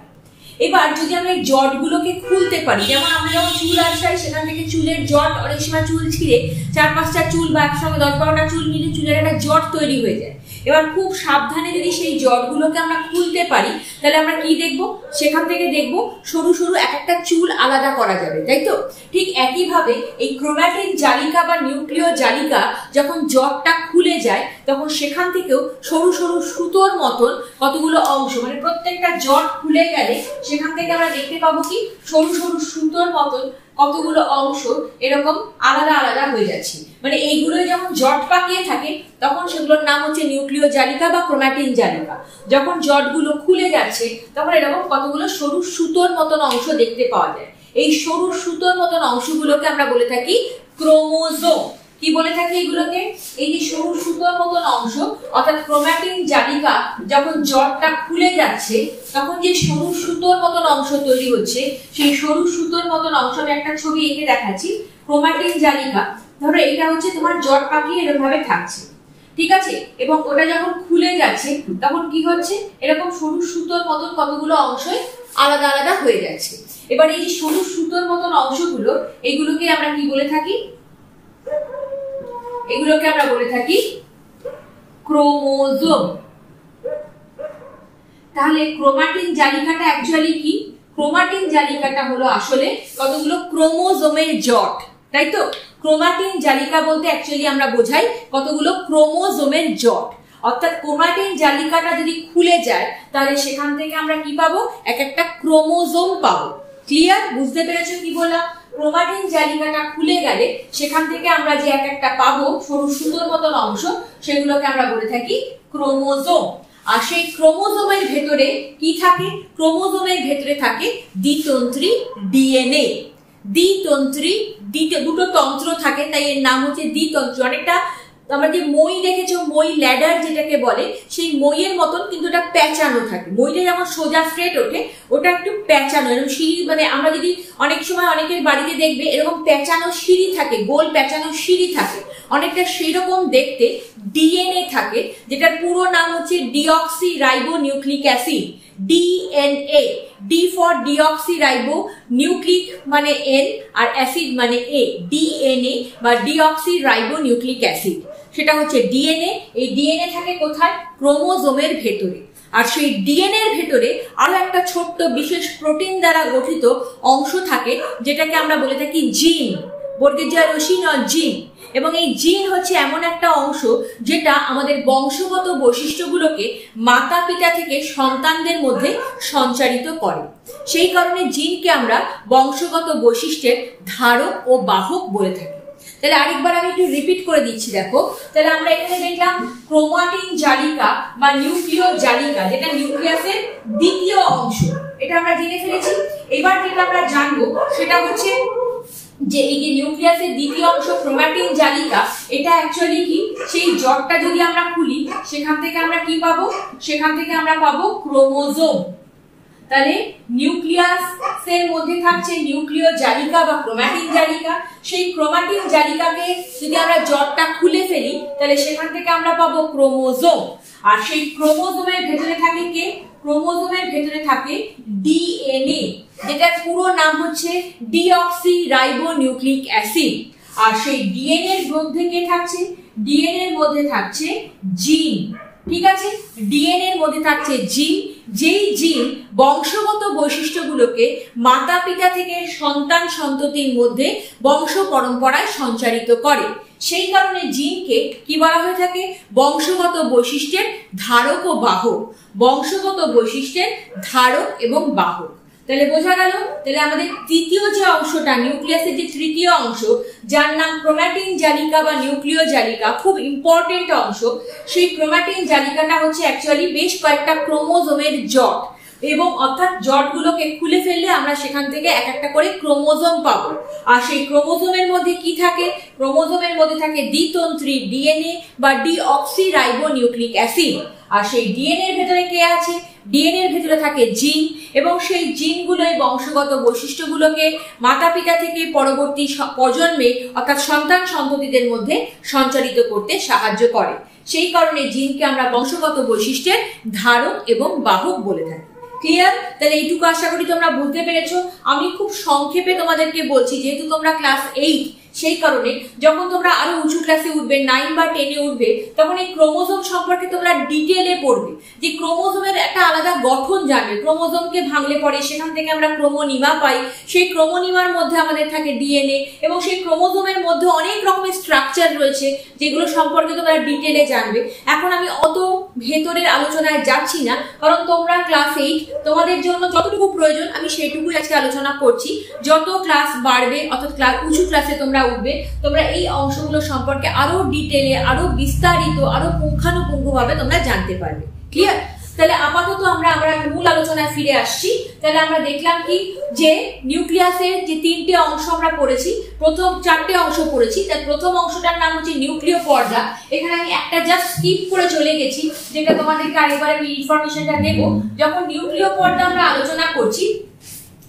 এবার যদি আমরা এই জটগুলোকে খুলতে পারি, যেমন আমরা যখন চুল আসাই সেখান থেকে চুলের জট অনেক সময় চুল ছিঁড়ে, চার পাঁচটা চুল বা একসঙ্গে দশ বারোটা চুল মিলে চুলের একটা জট তৈরি হয়ে যায়। এবার খুব সাবধানে যদি সেই জটগুলোকে আমরা খুলতে পারি, তাহলে আমরা কি দেখব? সেখান থেকে দেখব সরু সরু এক একটা চুল আলাদা করা যাবে, তাই তো? ঠিক একইভাবে এই ক্রোম্যাটিন জালিকা বা নিউক্লিয় জালিকা যখন জটটা খুলে যায়, তখন সেখান থেকেও সরু সরু সুতোর মতন কতগুলো অংশ মানে প্রত্যেকটা জট খুলে গেলে সেখান থেকে আমরা দেখতে পাবো কি? সরু সরু সুতোর মতন কতগুলো অংশ এরকম আলাদা আলাদা হয়ে যাচ্ছে। মানে এইগুলো যখন জট পাকিয়ে থাকে, তখন সেগুলোর নাম হচ্ছে নিউক্লিয় জালিকা বা ক্রোম্যাটিন জালিকা। যখন জটগুলো খুলে যাচ্ছে, তখন এরকম কতগুলো সরু সুতোর মতন অংশ দেখতে পাওয়া যায়। এই সরু সুতোর মতন অংশগুলোকে আমরা বলে থাকি ক্রোমোজোম। কি বলে থাকি এগুলোকে? এই যে সরু সুতোর মতন অংশ, অর্থাৎ ক্রোম্যাটিন জালিকা যখন জটটা খুলে যাচ্ছে, তখন যে সরু সুতোর মতন অংশ তৈরি হচ্ছে, সেই সরু সুতোর মতন অংশ আমি একটা ছবি এঁকে দেখাচ্ছি ক্রোম্যাটিন জালিকা। ধরো এটা হচ্ছে তোমার জট পাকিয়ে এরকম ভাবে থাকছে। ঠিক আছে? এবং ওটা যখন খুলে যাচ্ছে, তখন কি হচ্ছে? এরকম সরু সুতোর মতন কতগুলো অংশই আলাদা আলাদা হয়ে যাচ্ছে। এবার এই যে সরু সুতোর মতন অংশগুলো এগুলোকে আমরা কি বলে থাকি? এগুলোকে আমরা বলে থাকি ক্রোমোজোম। তাহলে ক্রোমাটিন জালিকাটা অ্যাকচুয়ালি কি? ক্রোমাটিন জালিকাটা হলো আসলে কতগুলো? ক্রোমোজোমের জট, তাই তো? ক্রোমাটিন জালিকা বলতে অ্যাকচুয়ালি আমরা বোঝাই কতগুলো? ক্রোমোজোমের জট। অর্থাৎ ক্রোমাটিন জালিকাটা যদি খুলে যায়, তাহলে সেখান থেকে আমরা কি পাবো? এক একটা ক্রোমোজোম পাবো। ক্লিয়ার বুঝতে পেরেছ কি বললাম? ক্রোমাটিন জালিকাটা খুলে গেলে সেখান থেকে আমরা যে এক একটা পাবো সরু সুন্দর মতন অংশ, সেগুলোকে আমরা বলে থাকি ক্রোমোজোম। আর সেই ক্রোমোজোমের ভেতরে কি থাকে? ক্রোমোজোমের ভেতরে থাকে দ্বিতন্ত্রী ডিএনএ। দ্বিতন্ত্রী দুটো তন্ত্র থাকে, তাই এর নাম হচ্ছে দ্বিতন্ত্র। অনেকটা আমরা যে মই দেখেছ, মই ল্যাডার যেটাকে বলে, সেই মইয়ের মতন কিন্তু ওটা প্যাঁচানো থাকে। মইটা যেমন সোজা স্ট্রেট ওঠে, ওটা একটু প্যাঁচানো, এরকম সিঁড়ি মানে আমরা যদি অনেক সময় অনেকের বাড়িতে দেখবে, এরকম প্যাঁচানো সিঁড়ি থাকে, গোল প্যাঁচানো সিঁড়ি থাকে। অনেকটা সেই রকম দেখতে ডিএনএ থাকে, যেটার পুরো নাম হচ্ছে deoxyribonucleic acid DNA D for deoxyribonucleic মানে এন আর অ্যাসিড মানে এ ডিএনএ বা ডিঅক্সি রাইবো নিউক্লিক অ্যাসিড সেটা হচ্ছে ডিএনএ। এই ডিএনএ থাকে কোথায়? ক্রোমোজোমের ভেতরে। আর সেই ডিএনএ এর ভেতরে আরও একটা ছোট্ট বিশেষ প্রোটিন দ্বারা গঠিত অংশ থাকে, যেটাকে আমরা বলে থাকি জিন বর্গের রসিন জিন। এবং এই জিন হচ্ছে এমন একটা অংশ যেটা আমাদের বংশগত বৈশিষ্ট্যগুলোকে মাতা পিতা থেকে সন্তানদের মধ্যে সঞ্চারিত করে। সেই কারণে জিনকে আমরা বংশগত বৈশিষ্ট্যের ধারক ও বাহক বলে থাকি। তাহলে আরেকবার আমি একটু রিপিট করে দিচ্ছি, দেখো। তাহলে আমরা এখানে দেখলাম ক্রোমাটিন জালিকা বা নিউক্লিয় জালিকা, যেটা নিউক্লিয়াসের দ্বিতীয় অংশ। এটা আমরা জেনে ফেলেছি। এবার যেটা আমরা জানব, সেটা হচ্ছে যে এই যে নিউক্লিয়াসের দ্বিতীয় অংশ ক্রোমাটিন জালিকা, এটা অ্যাকচুয়ালি কি? সেই জটটা যদি আমরা খুলি, সেখান থেকে আমরা কি পাবো? সেখান থেকে আমরা পাবো ক্রোমোজোম তাহলে নিউক্লিয়াসের মধ্যে থাকছে নিউক্লিয় জালিকা বা ক্রোমাটিন জালিকা। সেই ক্রোমাটিন জালিকাকে যদি আমরা জটটা খুলে ফেলি, তাহলে সেখান থেকে আমরা পাবো ক্রোমোজোম। আর সেই ক্রোমোজোমের ভেতরে থাকে কে? ক্রোমোজোমের ভেতরে থাকে ডিএনএ, যেটার পুরো নাম হচ্ছে ডিঅক্সি রাইবো নিউক্লিক অ্যাসিড। আর সেই ডিএনএ এর মধ্যে কে থাকছে? ডিএনএ এর মধ্যে থাকছে জিন। ঠিক আছে? ডিএনএ এর মধ্যে থাকছে জিন যেই জিন বংশগত বৈশিষ্ট্যগুলোকে মাতা পিতা থেকে সন্তান সন্ততির মধ্যে বংশ পরম্পরায় সঞ্চারিত করে। সেই কারণে জিনকে কি বলা হয়ে থাকে? বংশগত বৈশিষ্ট্যের ধারক ও বাহক। বংশগত বৈশিষ্ট্যের ধারক এবং বাহক। তাহলে বোঝা গেল, তাহলে আমাদের তৃতীয় যে অংশটা নিউক্লিয়াসের যে তৃতীয় অংশ, যার নাম ক্রোম্যাটিন জালিকা বা নিউক্লিয় জালিকা, খুব ইম্পর্টেন্ট অংশ। সেই ক্রোম্যাটিন জালিকাটা হচ্ছে অ্যাকচুয়ালি বেশ কয়েকটা ক্রোমোজোমের জট। এবং অর্থাৎ জটগুলোকে খুলে ফেললে আমরা সেখান থেকে এক একটা করে ক্রোমোজোম পাবো। আর সেই ক্রোমোজোমের মধ্যে কি থাকে? ক্রোমোজোমের মধ্যে থাকে দ্বিতন্ত্রী ডিএনএ বা ডিঅক্সি রাইবো নিউক্লিক অ্যাসিড। আর সেই ডিএনএ এর ভেতরে কে আছে? ডিএনএ এর ভেতরে থাকে জিন এবং সেই জিনগুলোই বংশগত বৈশিষ্ট্যগুলোকে মাতা পিতা থেকে পরবর্তী প্রজন্মে অর্থাৎ সন্তান সন্ততিদের মধ্যে সঞ্চারিত করতে সাহায্য করে। সেই কারণে জিনকে আমরা বংশগত বৈশিষ্ট্যের ধারক এবং বাহক বলে থাকি। ক্লিয়ার তাহলে এইটুকু আশা করি তোমরা বুঝতে পেরেছ। আমি খুব সংক্ষেপে তোমাদেরকে বলছি, যেহেতু তোমরা ক্লাস এইট সেই কারণে যখন তোমরা আরও উঁচু ক্লাসে উঠবে নাইন বা টেনে উঠবে, তখন এই ক্রোমোজোম সম্পর্কে তোমরা ডিটেলে পড়বে। যে ক্রোমোজোমের একটা আলাদা গঠন জানবে। ক্রোমোজোমকে ভাঙলে পরে সেখান থেকে আমরা ক্রোমোনিমা পাই। সেই ক্রোমোনিমার মধ্যে আমাদের থাকে ডিএনএ এবং সেই ক্রোমোজোমের মধ্যে অনেক রকমের স্ট্রাকচার রয়েছে, যেগুলো সম্পর্কে তোমরা ডিটেলে জানবে। এখন আমি অত ভেতরের আলোচনায় যাচ্ছি না, কারণ তোমরা ক্লাস এইট তোমাদের জন্য যতটুকু প্রয়োজন, আমি সেইটুকুই আজকে আলোচনা করছি। যত ক্লাস বাড়বে, অর্থাৎ ক্লাস উঁচু ক্লাসে তোমরা উঠবে। তোমরা এই অংশগুলো সম্পর্কে আরও ডিটেলে আরও বিস্তারিত, আরও পুঙ্খানুপুঙ্খভাবে তোমরা জানতে পারবে। ক্লিয়ার তাহলে আপাতত আমরা আমরা মূল আলোচনায় ফিরে আসছি। তাহলে আমরা দেখলাম কি? যে নিউক্লিয়াসের যে তিনটে অংশ আমরা পড়েছি, প্রথম চারটে অংশ পড়েছি, তার প্রথম অংশটার নাম হচ্ছে নিউক্লিয় পর্দা এখানে আমি একটা জাস্ট স্কিপ করে চলে গেছি, যেটা তোমাদেরকে আরেকবার আমি ইনফরমেশনটা দেবো। যখন নিউক্লিয় পর্দা আমরা আলোচনা করছি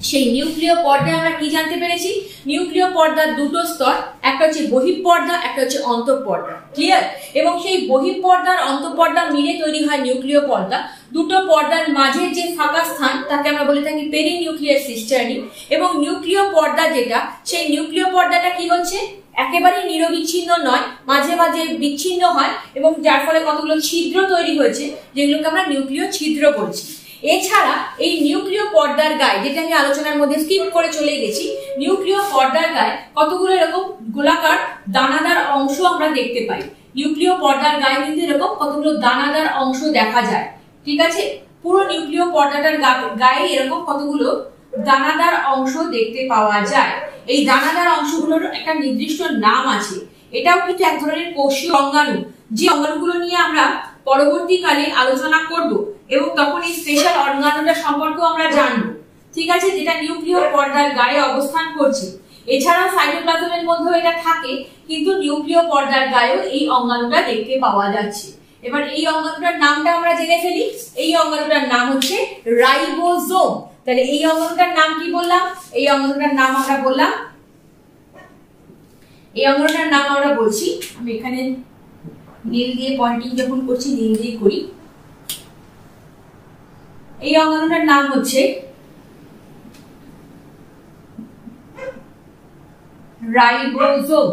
সেই নিউক্লিয় পর্দায় আমরা কি জানতে পেরেছি? নিউক্লিয় পর্দার দুটো স্তর, একটা হচ্ছে বহিঃপর্দা, একটা হচ্ছে অন্তঃপর্দা। ক্লিয়ার এবং সেই বহিঃপর্দার অন্তঃপর্দা মিলে তৈরি হয় নিউক্লিয় পর্দা। দুটো পর্দার মাঝের যে ফাঁকা স্থান, তাকে আমরা বলে থাকি পেরি নিউক্লিয়ার সিস্টার্নি। এবং নিউক্লিয় পর্দা যেটা, সেই নিউক্লিয় পর্দাটা কি হচ্ছে? একেবারেই নিরবিচ্ছিন্ন নয়, মাঝে মাঝে বিচ্ছিন্ন হয়। এবং যার ফলে কতগুলো ছিদ্র তৈরি হয়েছে, যেগুলোকে আমরা নিউক্লিয় ছিদ্র বলছি। এছাড়া এই নিউক্লিয় পর্দার গায়ে, যেটা আমি আলোচনার মধ্যে স্কিপ করে চলে গেছি, নিউক্লিয় পর্দার গায়ে কতগুলো এরকম গোলাকার দানাদার অংশ আমরা দেখতে পাই? নিউক্লিয় পর্দার গায়ে কিন্তু এরকম কতগুলো দানাদার অংশ দেখা যায়। ঠিক আছে? পুরো নিউক্লিয় পর্দাটার গায়ে এরকম কতগুলো দানাদার অংশ দেখতে পাওয়া যায়। এই দানাদার অংশগুলোর একটা নির্দিষ্ট নাম আছে। এটাও কিন্তু এক ধরনের কোষীয় অঙ্গাণু। যে অঙ্গাণুগুলো নিয়ে আমরা পরবর্তীকালে আলোচনা করব এবং তখন এই স্পেশাল অর্গানোটা সম্পর্কেও আমরা জানব। ঠিক আছে? যেটা নিউক্লিয় পর্দার গায়ে অবস্থান করছে। এছাড়াও সাইটোপ্লাজমের মধ্যেও এটা থাকে, কিন্তু নিউক্লিয় পর্দার গায়েও এই অঙ্গাণুটা দেখতে পাওয়া যাচ্ছে। এবার এই অঙ্গাণুটার নামটা আমরা জেনে ফেলি। এই অঙ্গাণুটার নাম হচ্ছে রাইবোজোম। তাহলে এই অঙ্গাণুটার নাম কি বললাম? এই অঙ্গাণুটার নাম আমরা বললাম, এই অঙ্গাণুটার নাম আমরা বলছি, আমি এখানে নীল দিয়ে পয়েন্টিং যখন করছি, নীল দিয়ে করি। এই অঙ্গাণুটার নাম হচ্ছে রাইবোজোম।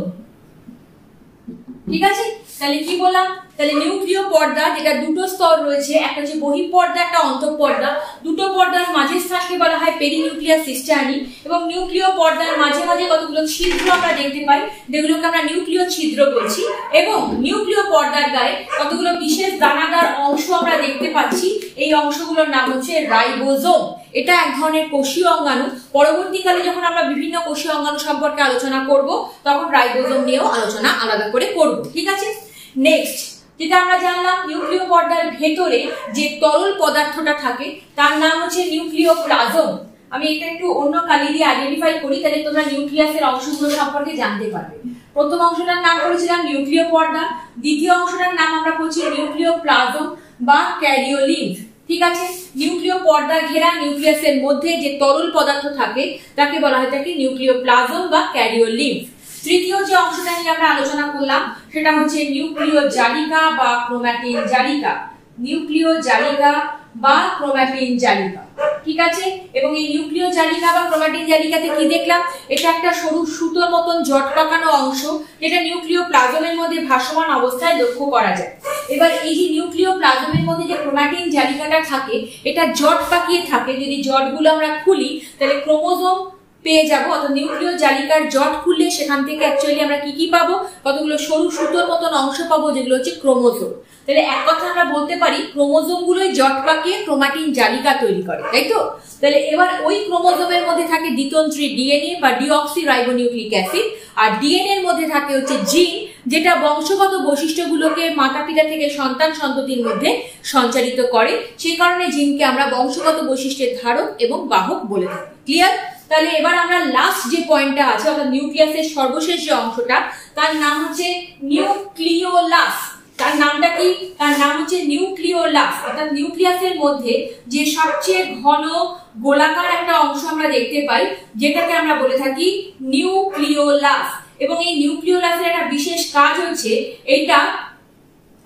ঠিক আছে? তাহলে কি বললাম? তাহলে নিউক্লিয় পর্দা, যেটা দুটো স্তর রয়েছে, একটা হচ্ছে বহিঃপর্দা একটা অন্তঃপর্দা দুটো পর্দার মাঝের স্থান কোষকে বলা হয় পেরিনিউক্লিয়াস সিস্টানি এবং নিউক্লিয় পর্দার মাঝে মাঝে কতগুলো ছিদ্র আমরা দেখতে পাই? যেগুলোকে আমরা নিউক্লিয় ছিদ্র বলছি। এবং নিউক্লিয় পর্দার গায়ে কতগুলো বিশেষ দানাদার অংশ আমরা দেখতে পাচ্ছি? এই অংশগুলোর নাম হচ্ছে রাইবোজোম। এটা এক ধরনের কোষীয় অঙ্গাণু। পরবর্তীকালে যখন আমরা বিভিন্ন কোষীয় অঙ্গাণু সম্পর্কে আলোচনা করব, তখন রাইবোজোম নিয়েও আলোচনা আলাদা করে করব। ঠিক আছে? নেক্সট যেটা আমরা জানলাম নিউক্লিয় পর্দার ভেতরে যে তরল পদার্থটা থাকে, তার নাম হচ্ছে নিউক্লিয় প্লাজম আমি এটা একটু অন্য কালি দিয়ে আইডেন্টিফাই করি, তাহলে তোমরা নিউক্লিয়াসের অংশগুলো সম্পর্কে জানতে পারবে। প্রথম অংশটার নাম করেছিলাম নিউক্লিয় পর্দা, দ্বিতীয় অংশটার নাম আমরা বলছি নিউক্লিয় প্লাজম বা ক্যারিওলিম্ফ। ঠিক আছে? নিউক্লিয় পর্দা ঘেরা নিউক্লিয়াসের মধ্যে যে তরল পদার্থ থাকে, তাকে বলা হয় থাকে নিউক্লিয় প্লাজম বা ক্যারিওলিম্ফ। তৃতীয় যে অংশটা নিয়ে আমরা আলোচনা করলাম, সেটা হচ্ছে নিউক্লিয় জালিকা বা ক্রোম্যাটিন জালিকা। নিউক্লিয় জালিকা বা ক্রোম্যাটিন জালিকা। ঠিক আছে? এবং এই নিউক্লিয় জালিকা বা ক্রোম্যাটিন জালিকাতে কি দেখলাম? এটা একটা সরু সুতোর মতন জট পাকানো অংশ, যেটা নিউক্লিয় প্লাজমের মধ্যে ভাসমান অবস্থায় লক্ষ্য করা যায়। এবার এই যে নিউক্লিয় প্লাজমের মধ্যে যে ক্রোম্যাটিন জালিকাটা থাকে, এটা জট পাকিয়ে থাকে। যদি জটগুলো আমরা খুলি, তাহলে ক্রোমোজোম পেয়ে যাব। অর্থাৎ নিউক্লিয় জালিকার জট খুললে সেখান থেকে অ্যাকচুয়ালি আমরা কি কি পাবো? কতগুলো সরু সুতোর মতন অংশ পাবো, যেগুলো হচ্ছে ক্রোমোজোম। তাহলে এক কথা আমরা বলতে পারি ক্রোমোজোম গুলোই জট পাকিয়ে ক্রোমাটিন জালিকা তৈরি করে, তাই তো? তাহলে এবার ওই ক্রোমোজোমের মধ্যে থাকে দ্বিতন্ত্রী ডিএনএ বা ডিঅক্সি রাইবোনিউক্লিক অ্যাসিড। আর ডিএনএ এর মধ্যে থাকে হচ্ছে জিন, যেটা বংশগত বৈশিষ্ট্যগুলোকে মাতা পিতা থেকে সন্তান সন্ততির মধ্যে সঞ্চারিত করে। সেই কারণে জিনকে আমরা বংশগত বৈশিষ্ট্যের ধারক এবং বাহক বলে থাকি। ক্লিয়ার তাহলে এবার আমরা লাস্ট যে পয়েন্টটা আছে, অর্থাৎ নিউক্লিয়াসের সর্বশেষ যে অংশটা, তার নাম হচ্ছে নিউক্লিওলাস তার নামটা কি? তার নাম হচ্ছে নিউক্লিওলাস অর্থাৎ নিউক্লিয়াসের মধ্যে যে সবচেয়ে ঘন গোলাকার একটা অংশ আমরা দেখতে পাই, যেটাকে আমরা বলে থাকি নিউক্লিওলাস এবং এই নিউক্লিওলাসের একটা বিশেষ কাজ হচ্ছে এটা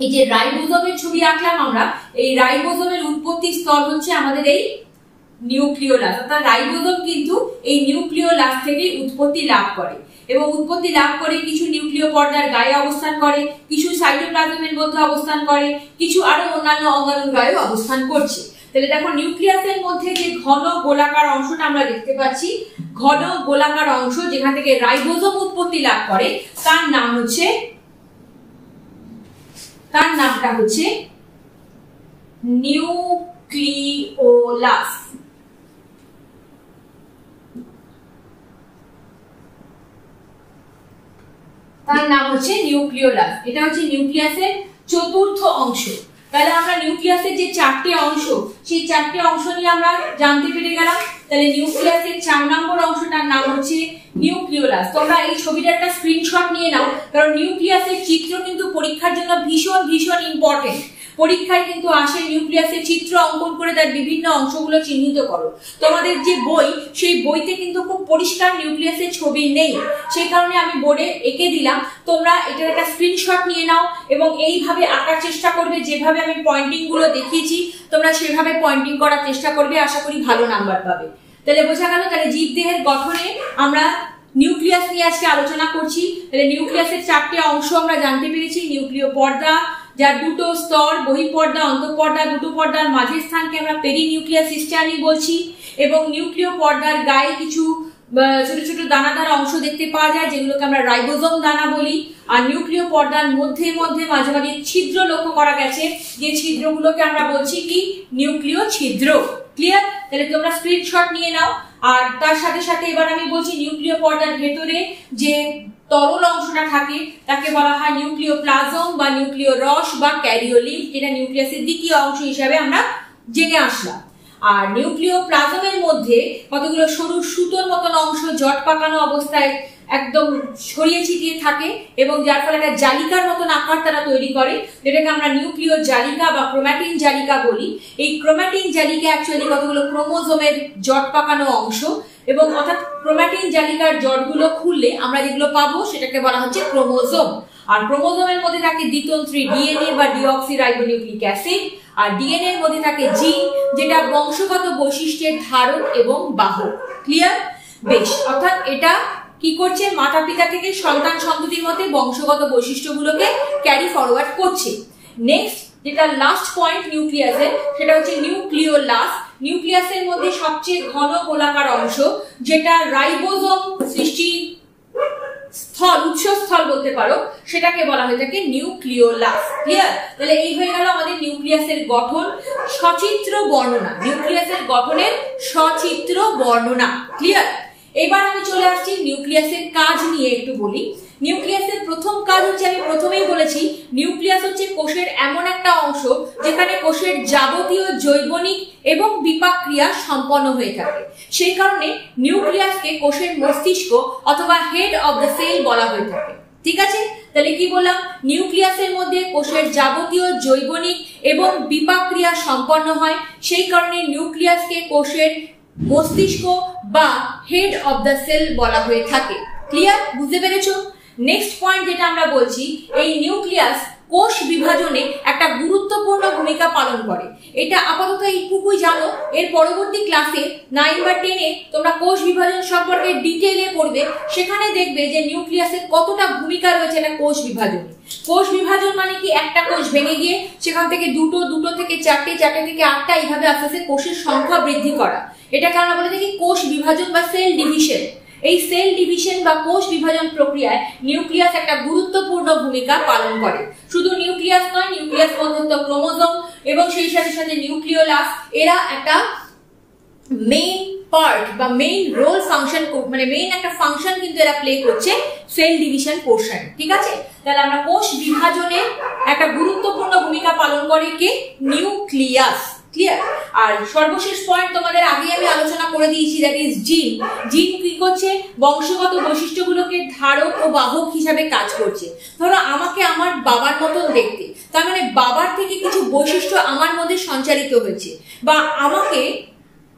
এই যে রাইবোজোমের ছবি আঁকলাম আমরা, এই রাইবোজোমের উৎপত্তি স্থল হচ্ছে আমাদের এই নিউক্লিওলাস, অর্থাৎ রাইবোজোম কিন্তু এই নিউক্লিওলাস থেকে উৎপত্তি লাভ করে। এবং উৎপত্তি লাভ করে কিছু নিউক্লিয় পর্দার গায়ে অবস্থান করে, কিছু সাইটোপ্লাজমের মধ্যে অবস্থান করে, কিছু আরও অন্যান্য অঙ্গাণুর গায়ে অবস্থান করছে। তাহলে দেখো, নিউক্লিয়াসের মধ্যে যে ঘন গোলাকার অংশটা আমরা দেখতে পাচ্ছি, ঘন গোলাকার অংশ যেখান থেকে রাইবোজোম উৎপত্তি লাভ করে, তার নাম হচ্ছে, তার নামটা হচ্ছে নিউক্লিওলাস। তার নাম হচ্ছে নিউক্লিওলাস। এটা হচ্ছে নিউক্লিয়াসের চতুর্থ অংশ। তাহলে আমরা নিউক্লিয়াসের যে চারটি অংশ, সেই চারটি অংশ নিয়ে আমরা জানতে পেরে গেলাম। তাহলে নিউক্লিয়াসের চার নম্বর অংশটার নাম হচ্ছে নিউক্লিওলাস। তোমরা এই ছবিটার একটা স্ক্রিনশট নিয়ে নাও, কারণ নিউক্লিয়াসের চিত্র কিন্তু পরীক্ষার জন্য ভীষণ ভীষণ ইম্পর্টেন্ট পরীক্ষায় কিন্তু আসে নিউক্লিয়াসের চিত্র অঙ্কন করে তার বিভিন্ন অংশগুলো চিহ্নিত করো। তোমাদের যে বই, সেই বইতে কিন্তু খুব পরিষ্কার নিউক্লিয়াসের ছবি নেই। সেই কারণে আমি বোর্ডে এঁকে দিলাম। তোমরা এটার একটা স্ক্রিনশট নিয়ে নাও এবং এইভাবে আঁকার চেষ্টা করবে। যেভাবে আমি পয়েন্টিংগুলো দেখিয়েছি, তোমরা সেভাবে পয়েন্টিং করার চেষ্টা করবে। আশা করি ভালো নাম্বার পাবে। তাহলে বোঝা গেল, তাহলে জীবদেহের গঠনে আমরা নিউক্লিয়াস নিয়ে আজকে আলোচনা করছি। তাহলে নিউক্লিয়াসের চারটে অংশ আমরা জানতে পেরেছি। নিউক্লিয় পর্দা যার দুটো স্তর, বহিঃপর্দা, অন্তঃপর্দা, দুটো পর্দার মাঝের স্থানকে আমরা পেরি নিউক্লিয়াস সিস্টানি বলছি এবং নিউক্লিয় পর্দার গায়ে কিছু ছোট ছোট দানাদার অংশ দেখতে পাওয়া যায়, যেগুলোকে আমরা রাইবোজোম দানা বলি। আর নিউক্লিয় পর্দার মধ্যে মধ্যে মাঝে মাঝে ছিদ্র লক্ষ্য করা গেছে, যে ছিদ্রগুলোকে আমরা বলছি কি? নিউক্লিয় ছিদ্র। ক্লিয়ার তাহলে তোমরা স্ক্রিনশট নিয়ে নাও। আর তার সাথে সাথে এবার আমি বলছি নিউক্লিয় পর্দার ভেতরে যে তরল অংশটা থাকে, তাকে বলা হয় নিউক্লিয় প্লাজম বা নিউক্লিয় রস বা ক্যারিওলিন, যেটা নিউক্লিয়াসের দ্বিতীয় অংশ হিসাবে আমরা জেনে আসলাম। আর নিউক্লিয় প্লাজমের মধ্যে কতগুলো সরু সুতোর মতন অংশ জট পাকানো অবস্থায় একদম ছড়িয়ে ছিটিয়ে থাকে এবং যার ফলে একটা জালিকার মতন আকার তারা তৈরি করে, যেটাকে আমরা নিউক্লিয় জালিকা বা ক্রোম্যাটিন জালিকা বলি। এই ক্রোম্যাটিন জালিকা অ্যাকচুয়ালি কতগুলো ক্রোমোজোমের জট পাকানো অংশ এবং অর্থাৎ ক্রোম্যাটিন জালিকার জটগুলো খুললে আমরা যেগুলো পাবো সেটাকে বলা হচ্ছে ক্রোমোজোম। আর ক্রোমোজোমের মধ্যে থাকে দ্বিতল থ্রি ডিএনএ বা ডিঅক্সি রাইবোনিউক্লিক অ্যাসিড। আর ডিএনএ এর মধ্যে থাকে জিন, যেটা বংশগত বৈশিষ্ট্যের ধারক এবং বাহক। ক্লিয়ার বেশ, অর্থাৎ এটা কি করছে? মাতা পিতা থেকে সন্তান সন্ততির মধ্যে বংশগত বৈশিষ্ট্যগুলোকে ক্যারি ফরওয়ার্ড করছে। নেক্সট যেটা লাস্ট পয়েন্ট নিউক্লিয়াসের সেটা হচ্ছে নিউক্লিওলাস নিউক্লিয়াসের মধ্যে সবচেয়ে ঘন গোলাকার অংশ, যেটা রাইবোজোম সৃষ্টি স্থল উৎসস্থল বলতে পারো, সেটাকে বলা হয়ে থাকে নিউক্লিওলাস। ক্লিয়ার তাহলে এই হয়ে গেল আমাদের নিউক্লিয়াসের গঠন। সচিত্র বর্ণনা, নিউক্লিয়াসের গঠনের সচিত্র বর্ণনা। ক্লিয়ার এবার আমি চলে আসছি নিউক্লিয়াসের কাজ নিয়ে একটু বলি। নিউক্লিয়াসের প্রথম কাজ হচ্ছে আমি প্রথমেই বলেছি, নিউক্লিয়াস হচ্ছে কোষের এমন একটা অংশ যেখানে কোষের যাবতীয় জৈবনিক এবং বিপাক ক্রিয়া সম্পন্ন হয়ে থাকে। সেই কারণে নিউক্লিয়াসকে কোষের মস্তিষ্ক অথবা হেড অব দ্য সেল বলা হয়ে থাকে। ঠিক আছে? তাহলে কি বললাম? নিউক্লিয়াসের মধ্যে কোষের যাবতীয় জৈবনিক এবং বিপাক ক্রিয়া সম্পন্ন হয়। সেই কারণে নিউক্লিয়াসকে কোষের মস্তিষ্ক বা হেড অব দ্য সেল বলা হয়ে থাকে। ক্লিয়ার বুঝতে পেরেছ? নেক্সট পয়েন্ট যেটা আমরা বলছি, এই নিউক্লিয়াস কোষ বিভাজনে একটা গুরুত্বপূর্ণ ভূমিকা পালন করে। এটা আপাতত এইটুকুই জানো, এর পরবর্তী ক্লাসে নাইন বা টেনে তোমরা কোষ বিভাজন সম্পর্কে ডিটেলে পড়বে, সেখানে দেখবে যে নিউক্লিয়াসের কতটা ভূমিকা রয়েছে এটা কোষ বিভাজনে। কোষ বিভাজন মানে কি? একটা কোষ ভেঙে গিয়ে সেখান থেকে দুটো দুটো থেকে চারটে চারটে থেকে আটটা এইভাবে আস্তে আস্তে কোষের সংখ্যা বৃদ্ধি করা। এটাকে আমরা বলে থাকি কোষ বিভাজন বা সেল ডিভিশন এই সেল ডিভিশন বা কোষ বিভাজন প্রক্রিয়ায় নিউক্লিয়াস একটা গুরুত্বপূর্ণ ভূমিকা পালন করে। শুধু নিউক্লিয়াস নয়, নিউক্লিয়াস পর্যন্ত ক্রোমোজোম এবং সেই সাথে সাথে নিউক্লিওলাস, এরা একটা মেইন পার্ট বা মেইন রোল ফাংশন মানে মেইন একটা ফাংশন কিন্তু এরা প্লে করছে সেল ডিভিশন পোর্শন ঠিক আছে? তাহলে আমরা কোষ বিভাজনে একটা গুরুত্বপূর্ণ ভূমিকা পালন করে কে? নিউক্লিয়াস। ক্লিয়ার আর সর্বশেষ পয়েন্ট তোমাদের আগে আমি আলোচনা করে দিয়েছি দ্যাট ইজ জিন জিন কি করছে? বংশগত বৈশিষ্ট্যগুলোকে ধারক ও বাহক হিসাবে কাজ করছে। ধরো আমাকে আমার বাবার মতন দেখতে। তার মানে বাবার থেকে কিছু বৈশিষ্ট্য আমার মধ্যে সঞ্চারিত হয়েছে। বা আমাকে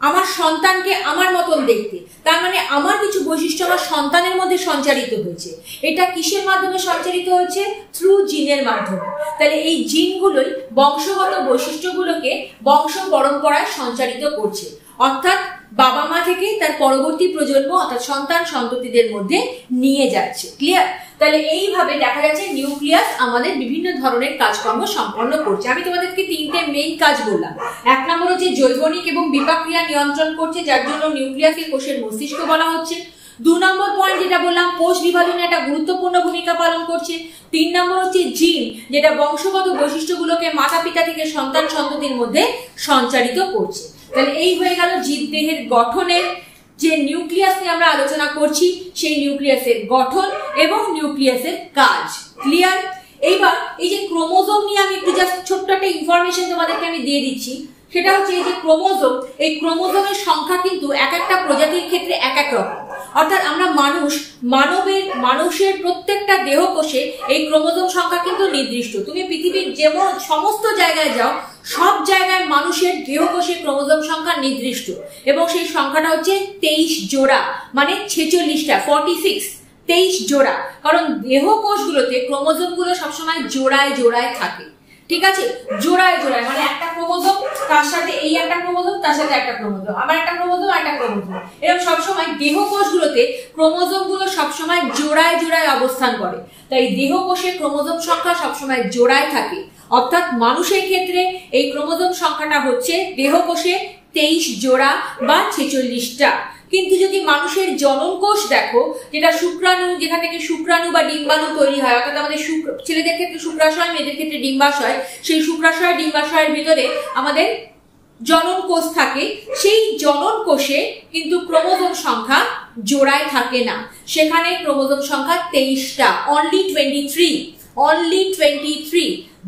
আমার সন্তানকে আমার মতন দেখতে। তার মানে আমার কিছু বৈশিষ্ট্য আমার সন্তানের মধ্যে সঞ্চারিত হয়েছে। এটা কিসের মাধ্যমে সঞ্চারিত হয়েছে? থ্রু জিনের মাধ্যমে। তাহলে এই জিনগুলোই বংশগত বৈশিষ্ট্যগুলোকে বংশ পরম্পরায় সঞ্চারিত করছে। অর্থাৎ বাবা মা থেকে তার পরবর্তী প্রজন্ম অর্থাৎ সন্তান সন্ততিদের মধ্যে নিয়ে যাচ্ছে। ক্লিয়ার তাহলে এইভাবে দেখা যাচ্ছে নিউক্লিয়াস আমাদের বিভিন্ন ধরনের কাজকর্ম সম্পন্ন করছে। আমি তোমাদেরকে তিনটে মেইন কাজ বললাম। এক নম্বর হচ্ছে জৈবনিক এবং বিপাক্রিয়া নিয়ন্ত্রণ করছে, যার জন্য নিউক্লিয়াসকে কোষের মস্তিষ্ক বলা হচ্ছে। দু নম্বর পয়েন্ট যেটা বললাম, কোষ বিভাজনে একটা গুরুত্বপূর্ণ ভূমিকা পালন করছে। তিন নম্বর হচ্ছে জিন যেটা বংশগত বৈশিষ্ট্যগুলোকে মাতা পিতা থেকে সন্তান সন্ততির মধ্যে সঞ্চারিত করছে। তাহলে এই হয়ে গেল জীবদেহের গঠনের যে নিউক্লিয়াস নিয়ে আমরা আলোচনা করছি, সেই নিউক্লিয়াসের গঠন এবং নিউক্লিয়াসের কাজ। ক্লিয়ার এইবার এই যে ক্রোমোজোম নিয়ে আমি একটু জাস্ট ছোট্ট একটা ইনফরমেশন তোমাদেরকে আমি দিয়ে দিচ্ছি। সেটা হচ্ছে এই যে ক্রোমোজোম, এই ক্রোমোজোমের সংখ্যা কিন্তু এক একটা প্রজাতির ক্ষেত্রে এক এক রকম। অর্থাৎ আমরা মানুষ, মানবের, মানুষের প্রত্যেকটা দেহ কোষে এই ক্রোমোজোম সংখ্যা কিন্তু নির্দিষ্ট। তুমি পৃথিবীর যেমন সমস্ত জায়গায় যাও, সব জায়গায় মানুষের দেহ কোষে ক্রোমোজোম সংখ্যা নির্দিষ্ট। এবং সেই সংখ্যাটা হচ্ছে তেইশ জোড়া মানে ছেচল্লিশটা ফর্টি সিক্স তেইশ জোড়া। কারণ দেহ কোষগুলোতে ক্রোমোজোমগুলো সবসময় জোড়ায় জোড়ায় থাকে। ঠিক আছে? জোড়ায় জোড়ায় মানে একটা ক্রোমোজোম, তার সাথে এই একটা ক্রোমোজোম, তার সাথে একটা ক্রোমোজোম, আবার একটা ক্রোমোজোম একটা ক্রোমোজোম। এরকম সবসময় দেহ কোষগুলোতে ক্রোমোজোমগুলো সবসময় জোড়ায় জোড়ায় অবস্থান করে। তাই দেহ কোষে ক্রোমোজোম সংখ্যা সবসময় জোড়ায় থাকে। অর্থাৎ মানুষের ক্ষেত্রে এই ক্রোমোজোম সংখ্যাটা হচ্ছে দেহ কোষে তেইশ জোড়া বা ছেচল্লিশটা। কিন্তু যদি মানুষের জনন কোষ দেখো, যেটা শুক্রাণু, যেখান থেকে শুক্রাণু বা ডিম্বাণু তৈরি হয়, অর্থাৎ আমাদের ছেলেদের ক্ষেত্রে শুক্রাশয়, মেয়েদের ক্ষেত্রে ডিম্বাশয়, সেই শুক্রাশয়, ডিম্বাশয়ের ভিতরে আমাদের জনন কোষ থাকে। সেই জনন কোষে কিন্তু ক্রোমোজোম সংখ্যা জোড়ায় থাকে না। সেখানে ক্রোমোজোম সংখ্যা তেইশটা only twenty three only twenty three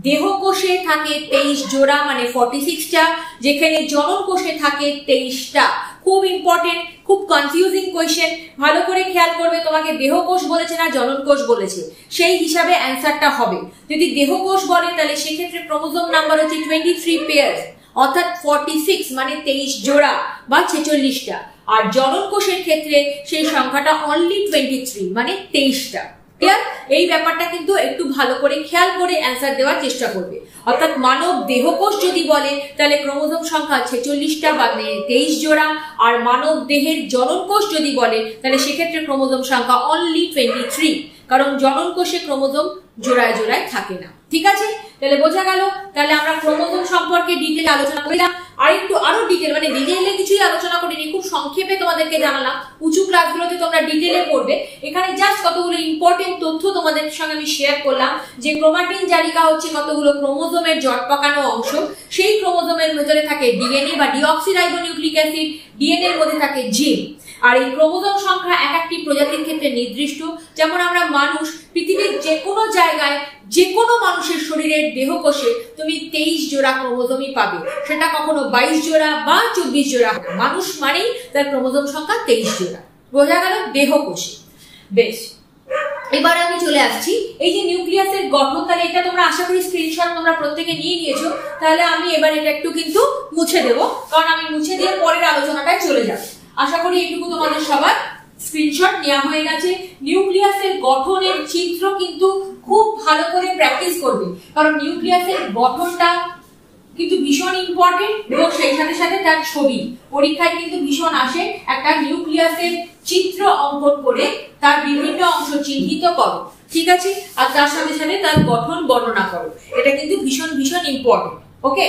দেহ কোষে থাকে তেইশ জোড়া মানে ফর্টি সিক্সটা যেখানে জনন কোষে থাকে তেইশটা। খুব ইম্পর্টেন্ট খুব কনফিউজিং কোয়েশ্চেন ভালো করে খেয়াল করবে, তোমাকে দেহকোষ বলেছে না জনন কোষ বলেছে। সেই হিসাবে অ্যান্সারটা হবে। যদি দেহকোষ বলে, তাহলে সেক্ষেত্রে ক্রোমোজোম নাম্বার হচ্ছে টোয়েন্টি থ্রি পেয়ার অর্থাৎ ফর্টি সিক্স মানে তেইশ জোড়া বা ছেচল্লিশটা। আর জনন কোষের ক্ষেত্রে সেই সংখ্যাটা অনলি টোয়েন্টি থ্রি মানে তেইশটা। ক্লিয়ার এই ব্যাপারটা কিন্তু একটু ভালো করে খেয়াল করে অ্যান্সার দেওয়ার চেষ্টা করবে। অর্থাৎ মানব দেহকোষ যদি বলে, তাহলে ক্রোমোজোম সংখ্যা ছেচল্লিশটা বা তেইশ জোড়া। আর মানব দেহের জননকোষ যদি বলে, তাহলে সেক্ষেত্রে ক্রোমোজোম সংখ্যা অনলি টোয়েন্টি থ্রি কারণ জননকোষে ক্রোমোজোম জোড়ায় জোড়ায় থাকে না। ঠিক আছে? তাহলে বোঝা গেল। তাহলে আমরা ক্রোমোজোম সম্পর্কে ডিটেল আলোচনা করলাম আর একটু আরও ডিটেল মানে ডিটেলে কিছুই আলোচনা করিনি, খুব সংক্ষেপে তোমাদেরকে জানালাম। উঁচু ক্লাসগুলোতে তোমরা ডিটেলে পড়বে। এখানে জাস্ট কতগুলো ইম্পর্টেন্ট তথ্য তোমাদের সঙ্গে আমি শেয়ার করলাম। যে ক্রোমাটিন জালিকা হচ্ছে কতগুলো ক্রোমোজোমের জট পাকানো অংশ। সেই ক্রোমোজোমের ভেতরে থাকে ডিএনএ বা ডিঅক্সিরাইবোনিউক্লিক অ্যাসিড ডিএনএ এর মধ্যে থাকে জিন আর এই ক্রোমোজোম সংখ্যা এক একটি প্রজাতির ক্ষেত্রে নির্দিষ্ট। যেমন আমরা মানুষ, পৃথিবীর যে কোনো জায়গায় যে কোনো মানুষের শরীরের দেহকোষে তুমি তেইশ জোড়া ক্রোমোজোমই পাবে। সেটা কখনো বাইশ জোড়া বা চব্বিশ জোড়া। মানুষ মানেই তার ক্রোমোজোম সংখ্যা তেইশ জোড়া। বোঝা গেল দেহকোষে। বেশ, এবার আমি চলে আসছি। এই যে নিউক্লিয়াসের গঠন, তাহলে এটা তোমরা আশা করি স্ক্রিনশট তোমরা প্রত্যেকে নিয়ে নিয়েছো। তাহলে আমি এবার এটা একটু কিন্তু মুছে দেব। কারণ আমি মুছে দিয়ে পরের আলোচনাটায় চলে যাব। আশা করি এইটুকু তোমাদের সবার। স্ক্রিনশট নেওয়া হয়ে গেছে। নিউক্লিয়াসের গঠনের চিত্র কিন্তু খুব ভালো করে প্র্যাকটিস করবে। কারণ নিউক্লিয়াসের গঠনটা কিন্তু ভীষণ ইম্পর্টেন্ট এবং সেই সাথে সাথে তার ছবি। পরীক্ষায় কিন্তু ভীষণ আসে একটা নিউক্লিয়াসের চিত্র অঙ্কন করে তার বিভিন্ন অংশ চিহ্নিত করো। ঠিক আছে? আর তার সাথে সাথে তার গঠন বর্ণনা করো। এটা কিন্তু ভীষণ ভীষণ ইম্পর্টেন্ট ওকে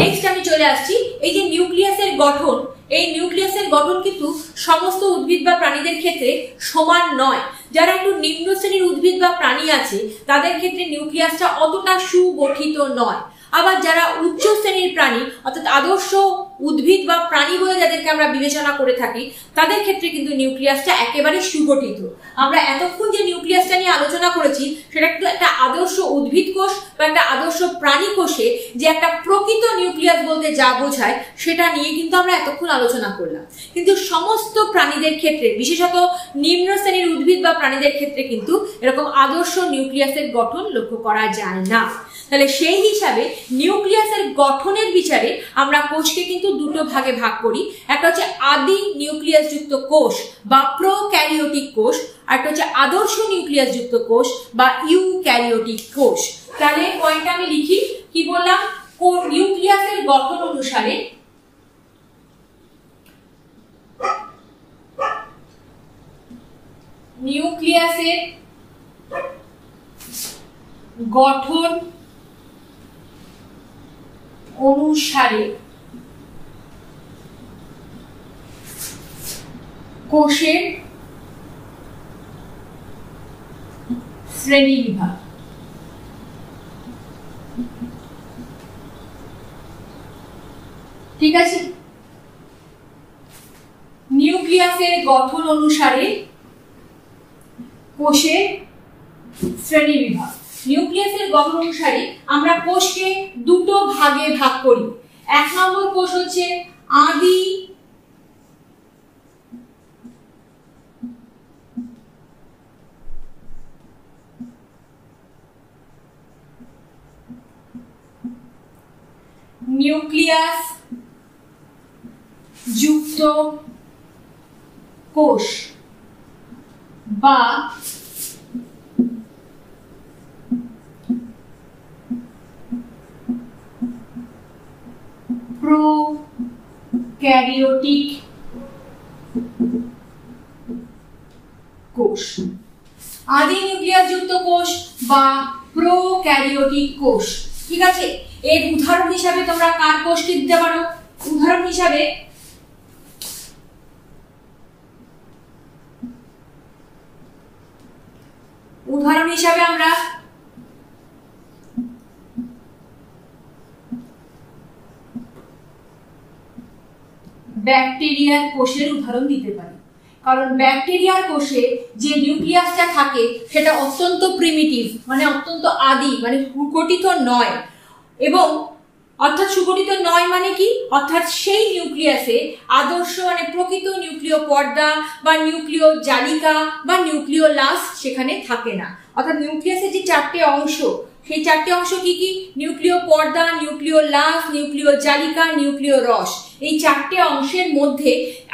নেক্সট আমি চলে আসছি। এই যে নিউক্লিয়াসের গঠন, এই নিউক্লিয়াসের গঠন কিন্তু সমস্ত উদ্ভিদ বা প্রাণীদের ক্ষেত্রে সমান নয়। যারা একটু নিম্ন শ্রেণির উদ্ভিদ বা প্রাণী আছে, তাদের ক্ষেত্রে নিউক্লিয়াসটা অতটা সুগঠিত নয়। আবার যারা উচ্চ শ্রেণির প্রাণী, অর্থাৎ আদর্শ উদ্ভিদ বা প্রাণী বলে যাদেরকে আমরা বিবেচনা করে থাকি, তাদের ক্ষেত্রে কিন্তু নিউক্লিয়াসটা একেবারে সুগঠিত। আমরা এতক্ষণ যে নিউক্লিয়াসটা নিয়ে আলোচনা করেছি, সেটা কিন্তু একটা আদর্শ উদ্ভিদ কোষ বা একটা আদর্শ প্রাণী কোষে যে একটা প্রকৃত নিউক্লিয়াস বলতে যা বোঝায়, সেটা নিয়ে কিন্তু আমরা এতক্ষণ আলোচনা করলাম। কিন্তু সমস্ত প্রাণীদের ক্ষেত্রে, বিশেষত নিম্ন শ্রেণির উদ্ভিদ বা প্রাণীদের ক্ষেত্রে কিন্তু এরকম আদর্শ নিউক্লিয়াসের গঠন লক্ষ্য করা যায় না। তাহলে সেই হিসাবে নিউক্লিয়াসের গঠনের বিচারে আমরা কোষকে কিন্তু দুটো ভাগে ভাগ করি। একটা হচ্ছে আদি নিউক্লিয়াস যুক্ত কোষ বা প্রোক্যারিওটিক কোষ আর একটা হচ্ছে আদর্শ নিউক্লিয়াস যুক্ত কোষ বা ইউক্যারিওটিক কোষ। তাহলে পয়েন্টটা আমি লিখি, কি বললাম? নিউক্লিয়াসের গঠন অনুসারে নিউক্লিয়াসের গঠন অনুসারে কোষের শ্রেণি বিভাগ। ঠিক আছে? নিউক্লিয়াসের গঠন অনুসারে কোষের শ্রেণি বিভাগ। নিউক্লিয়াসের গঠন অনুসারে আমরা কোষকে দুটো ভাগে ভাগ করি। এক নম্বর কোষ হচ্ছে আদি নিউক্লিয়াস যুক্ত কোষ বা প্রোক্যারিওটিক কোষ। আদি নিউক্লিয়াস যুক্ত কোষ বা প্রোক্যারিওটিক কোষ। ঠিক আছে? এর উদাহরণ হিসাবে তোমরা কার কোষকে দিতে পারো? উদাহরণ হিসাবে উদাহরণ হিসাবে আমরা ব্যাকটেরিয়ার কোষের উদাহরণ দিতে পারি। কারণ ব্যাকটেরিয়ার কোষে যে নিউক্লিয়াসটা থাকে, সেটা অত্যন্ত প্রিমিটিভ মানে অত্যন্ত আদি মানে সুগঠিত নয়। এবং অর্থাৎ সুগঠিত নয় মানে কি? অর্থাৎ সেই নিউক্লিয়াসে আদর্শ মানে প্রকৃত নিউক্লিয় পর্দা বা নিউক্লিয় জালিকা বা নিউক্লিয় লাস সেখানে থাকে না। অর্থাৎ নিউক্লিয়াসের যে চারটে অংশ, সেই চারটে অংশ কি কি? নিউক্লিয় পর্দা, নিউক্লিয় লাস নিউক্লিয় জালিকা, নিউক্লিয় রস। এই চারটে অংশের মধ্যে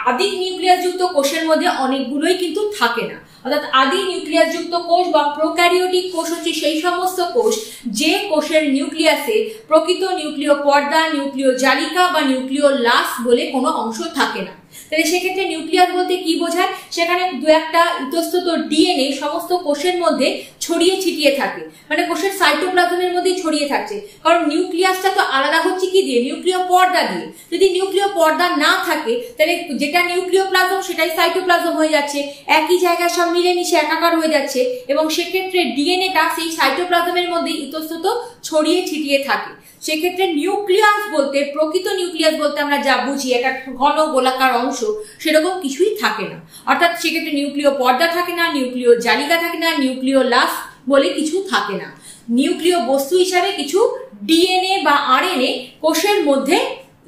আদি নিউক্লিয়াসযুক্ত কোষের মধ্যে অনেকগুলোই কিন্তু থাকে না। অর্থাৎ আদি নিউক্লিয়াসযুক্ত কোষ বা প্রোক্যারিওটিক কোষ হচ্ছে সেই সমস্ত কোষ যে কোষের নিউক্লিয়াসে প্রকৃত নিউক্লিয় পর্দা নিউক্লিয় জালিকা বা নিউক্লিয় লাস বলে কোনো অংশ থাকে না। তাহলে সেক্ষেত্রে নিউক্লিয়াস বলতে কি বোঝায়? সেখানে দু একটা ইতস্তত ডিএনএ সমস্ত কোষের মধ্যে ছড়িয়ে ছিটিয়ে থাকে। মানে কোষের সাইটোপ্লাজমের মধ্যেই ছড়িয়ে থাকছে। কারণ নিউক্লিয়াসটা তো আলাদা হচ্ছে কি দিয়ে? নিউক্লিয় পর্দা দিয়ে। যদি নিউক্লিয় পর্দা না থাকে, তাহলে যেটা নিউক্লিয় প্লাজম সেটাই সাইটোপ্লাজম হয়ে যাচ্ছে। একই জায়গায় সব মিলেমিশে একাকার হয়ে যাচ্ছে। এবং সেক্ষেত্রে ডিএনএটা সেই সাইটোপ্লাজমের মধ্যে ইতস্তত ছড়িয়ে ছিটিয়ে থাকে। সেক্ষেত্রে নিউক্লিয়াস বলতে, প্রকৃত নিউক্লিয়াস বলতে আমরা যা বুঝি একটা ঘন গোলাকার অংশ, সেরকম কিছুই থাকে না। অর্থাৎ সেক্ষেত্রে নিউক্লিয় পর্দা থাকে না নিউক্লিয় জালিকা থাকে না নিউক্লিয় লাস বলে কিছু থাকে না। নিউক্লিয় বস্তু হিসাবে কিছু ডিএনএ বা আরএনএ কোষের মধ্যে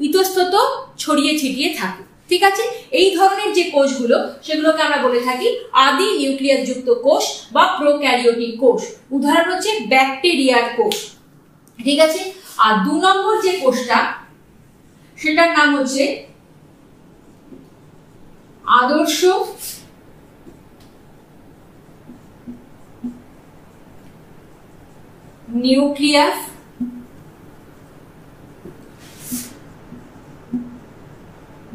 ইতস্তত ছড়িয়ে ছিটিয়ে থাকে। ঠিক আছে? এই ধরনের যে কোষগুলো, সেগুলোকে আমরা বলে থাকি আদি নিউক্লিয়াস যুক্ত কোষ বা প্রোক্যারিওটিক কোষ। উদাহরণ হচ্ছে ব্যাকটেরিয়ার কোষ। ঠিক আছে? আর দু নম্বর যে কোষটা সেটার নাম হচ্ছে আদর্শ নিউক্লিয়াস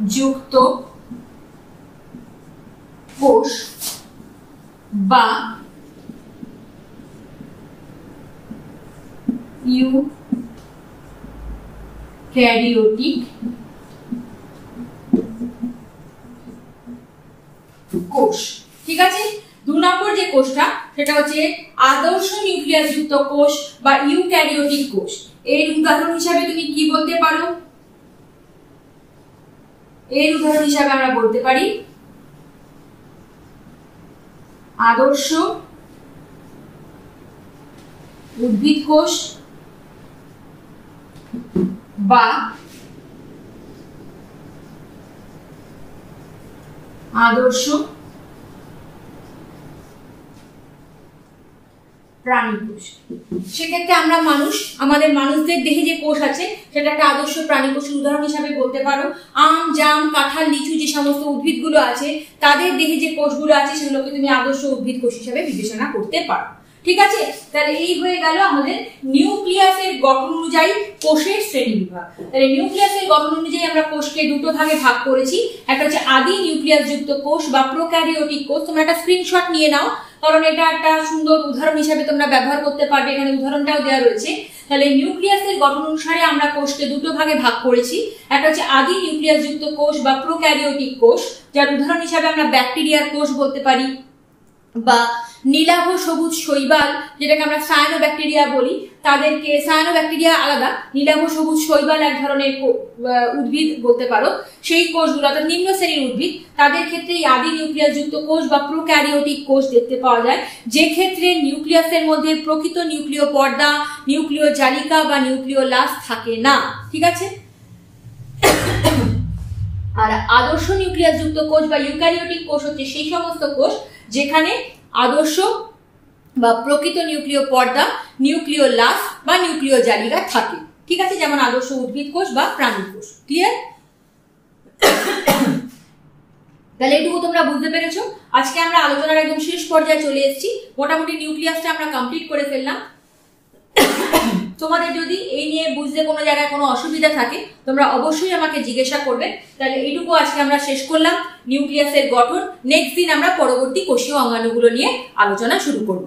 যুক্ত কোষ বা ইউ ক্যারিওটিক কোষ। ঠিক আছে? দু নম্বর যে কোষটা, সেটা হচ্ছে আদর্শ নিউক্লিয়াস যুক্ত কোষ বা ইউক্যারিওটিক কোষ। এর উদাহরণ হিসাবে তুমি কি বলতে পারো? এর উদাহরণ হিসাবে আমরা বলতে পারি আদর্শ উদ্ভিদ কোষ বা আদর্শ প্রাণী কোষ। সেক্ষেত্রে আমরা মানুষ, আমাদের মানুষদের দেহে যে কোষ আছে, সেটা একটা আদর্শ প্রাণী কোষের উদাহরণ হিসাবে বলতে পারো। আম, জাম, কাঁঠাল, লিচু যে সমস্ত উদ্ভিদগুলো আছে, তাদের দেহে যে কোষগুলো আছে, সেগুলোকে তুমি আদর্শ উদ্ভিদ কোষ হিসাবে বিবেচনা করতে পারো। ঠিক আছে? তাহলে এই হয়ে গেল আমাদের নিউক্লিয়াসের গঠন অনুযায়ী কোষের শ্রেণি বিভাগ। তাহলে নিউক্লিয়াসের গঠন অনুযায়ী আমরা কোষকে দুটো ভাগে ভাগ করেছি। একটা হচ্ছে আদি নিউক্লিয়াস যুক্ত কোষ বা প্রোক্যারিওটিক কোষ। তোমরা একটা স্ক্রিনশট নিয়ে নাও, কারণ এটা একটা সুন্দর উদাহরণ হিসাবে তোমরা ব্যবহার করতে পারবে। এখানে উদাহরণটাও দেওয়া রয়েছে। তাহলে নিউক্লিয়াসের গঠন অনুসারে আমরা কোষকে দুটো ভাগে ভাগ করেছি। একটা হচ্ছে আদি নিউক্লিয়াস যুক্ত কোষ বা প্রোক্যারিওটিক কোষ, যার উদাহরণ হিসাবে আমরা ব্যাকটেরিয়ার কোষ বলতে পারি। বা নীলাভ সবুজ শৈবাল, যেটাকে আমরা সায়ানো ব্যাকটেরিয়া বলি, তাদেরকে সায়ানো ব্যাকটেরিয়া আলাদা, নীলাভ সবুজ শৈবাল এক ধরনের উদ্ভিদ বলতে পারো। সেই কোষগুলো, অর্থাৎ নিম্ন শ্রেণির উদ্ভিদ, তাদের ক্ষেত্রে আদি নিউক্লিয়াস যুক্ত কোষ বা প্রোক্যারিওটিক কোষ দেখতে পাওয়া যায়। যে ক্ষেত্রে নিউক্লিয়াসের মধ্যে প্রকৃত নিউক্লিয় পর্দা, নিউক্লিয় জালিকা বা নিউক্লিয় লাস থাকে না। ঠিক আছে? আর আদর্শ নিউক্লিয়াস যুক্ত কোষ বা ইউক্যারিওটিক কোষ হচ্ছে সেই সমস্ত কোষ যেখানে আদর্শ বা প্রকৃত নিউক্লিয় পর্দা নিউক্লিয় লাস বা নিউক্লিয় জালিকা থাকে। ঠিক আছে? যেমন আদর্শ উদ্ভিদ কোষ বা প্রাণী কোষ। ক্লিয়ার তাহলে এটুকু তোমরা বুঝতে পেরেছ? আজকে আমরা আলোচনার একদম শেষ পর্যায়ে চলে এসেছি। মোটামুটি নিউক্লিয়াসটা আমরা কমপ্লিট করে ফেললাম। তোমাদের যদি এই নিয়ে বুঝতে কোনো জায়গায় কোনো অসুবিধা থাকে, তোমরা অবশ্যই আমাকে জিজ্ঞাসা করবে। তাহলে এইটুকু আজকে আমরা শেষ করলাম। নিউক্লিয়াসের গঠন। নেক্সট দিন আমরা পরবর্তী কোষীয় অঙ্গাণুগুলো নিয়ে আলোচনা শুরু করব।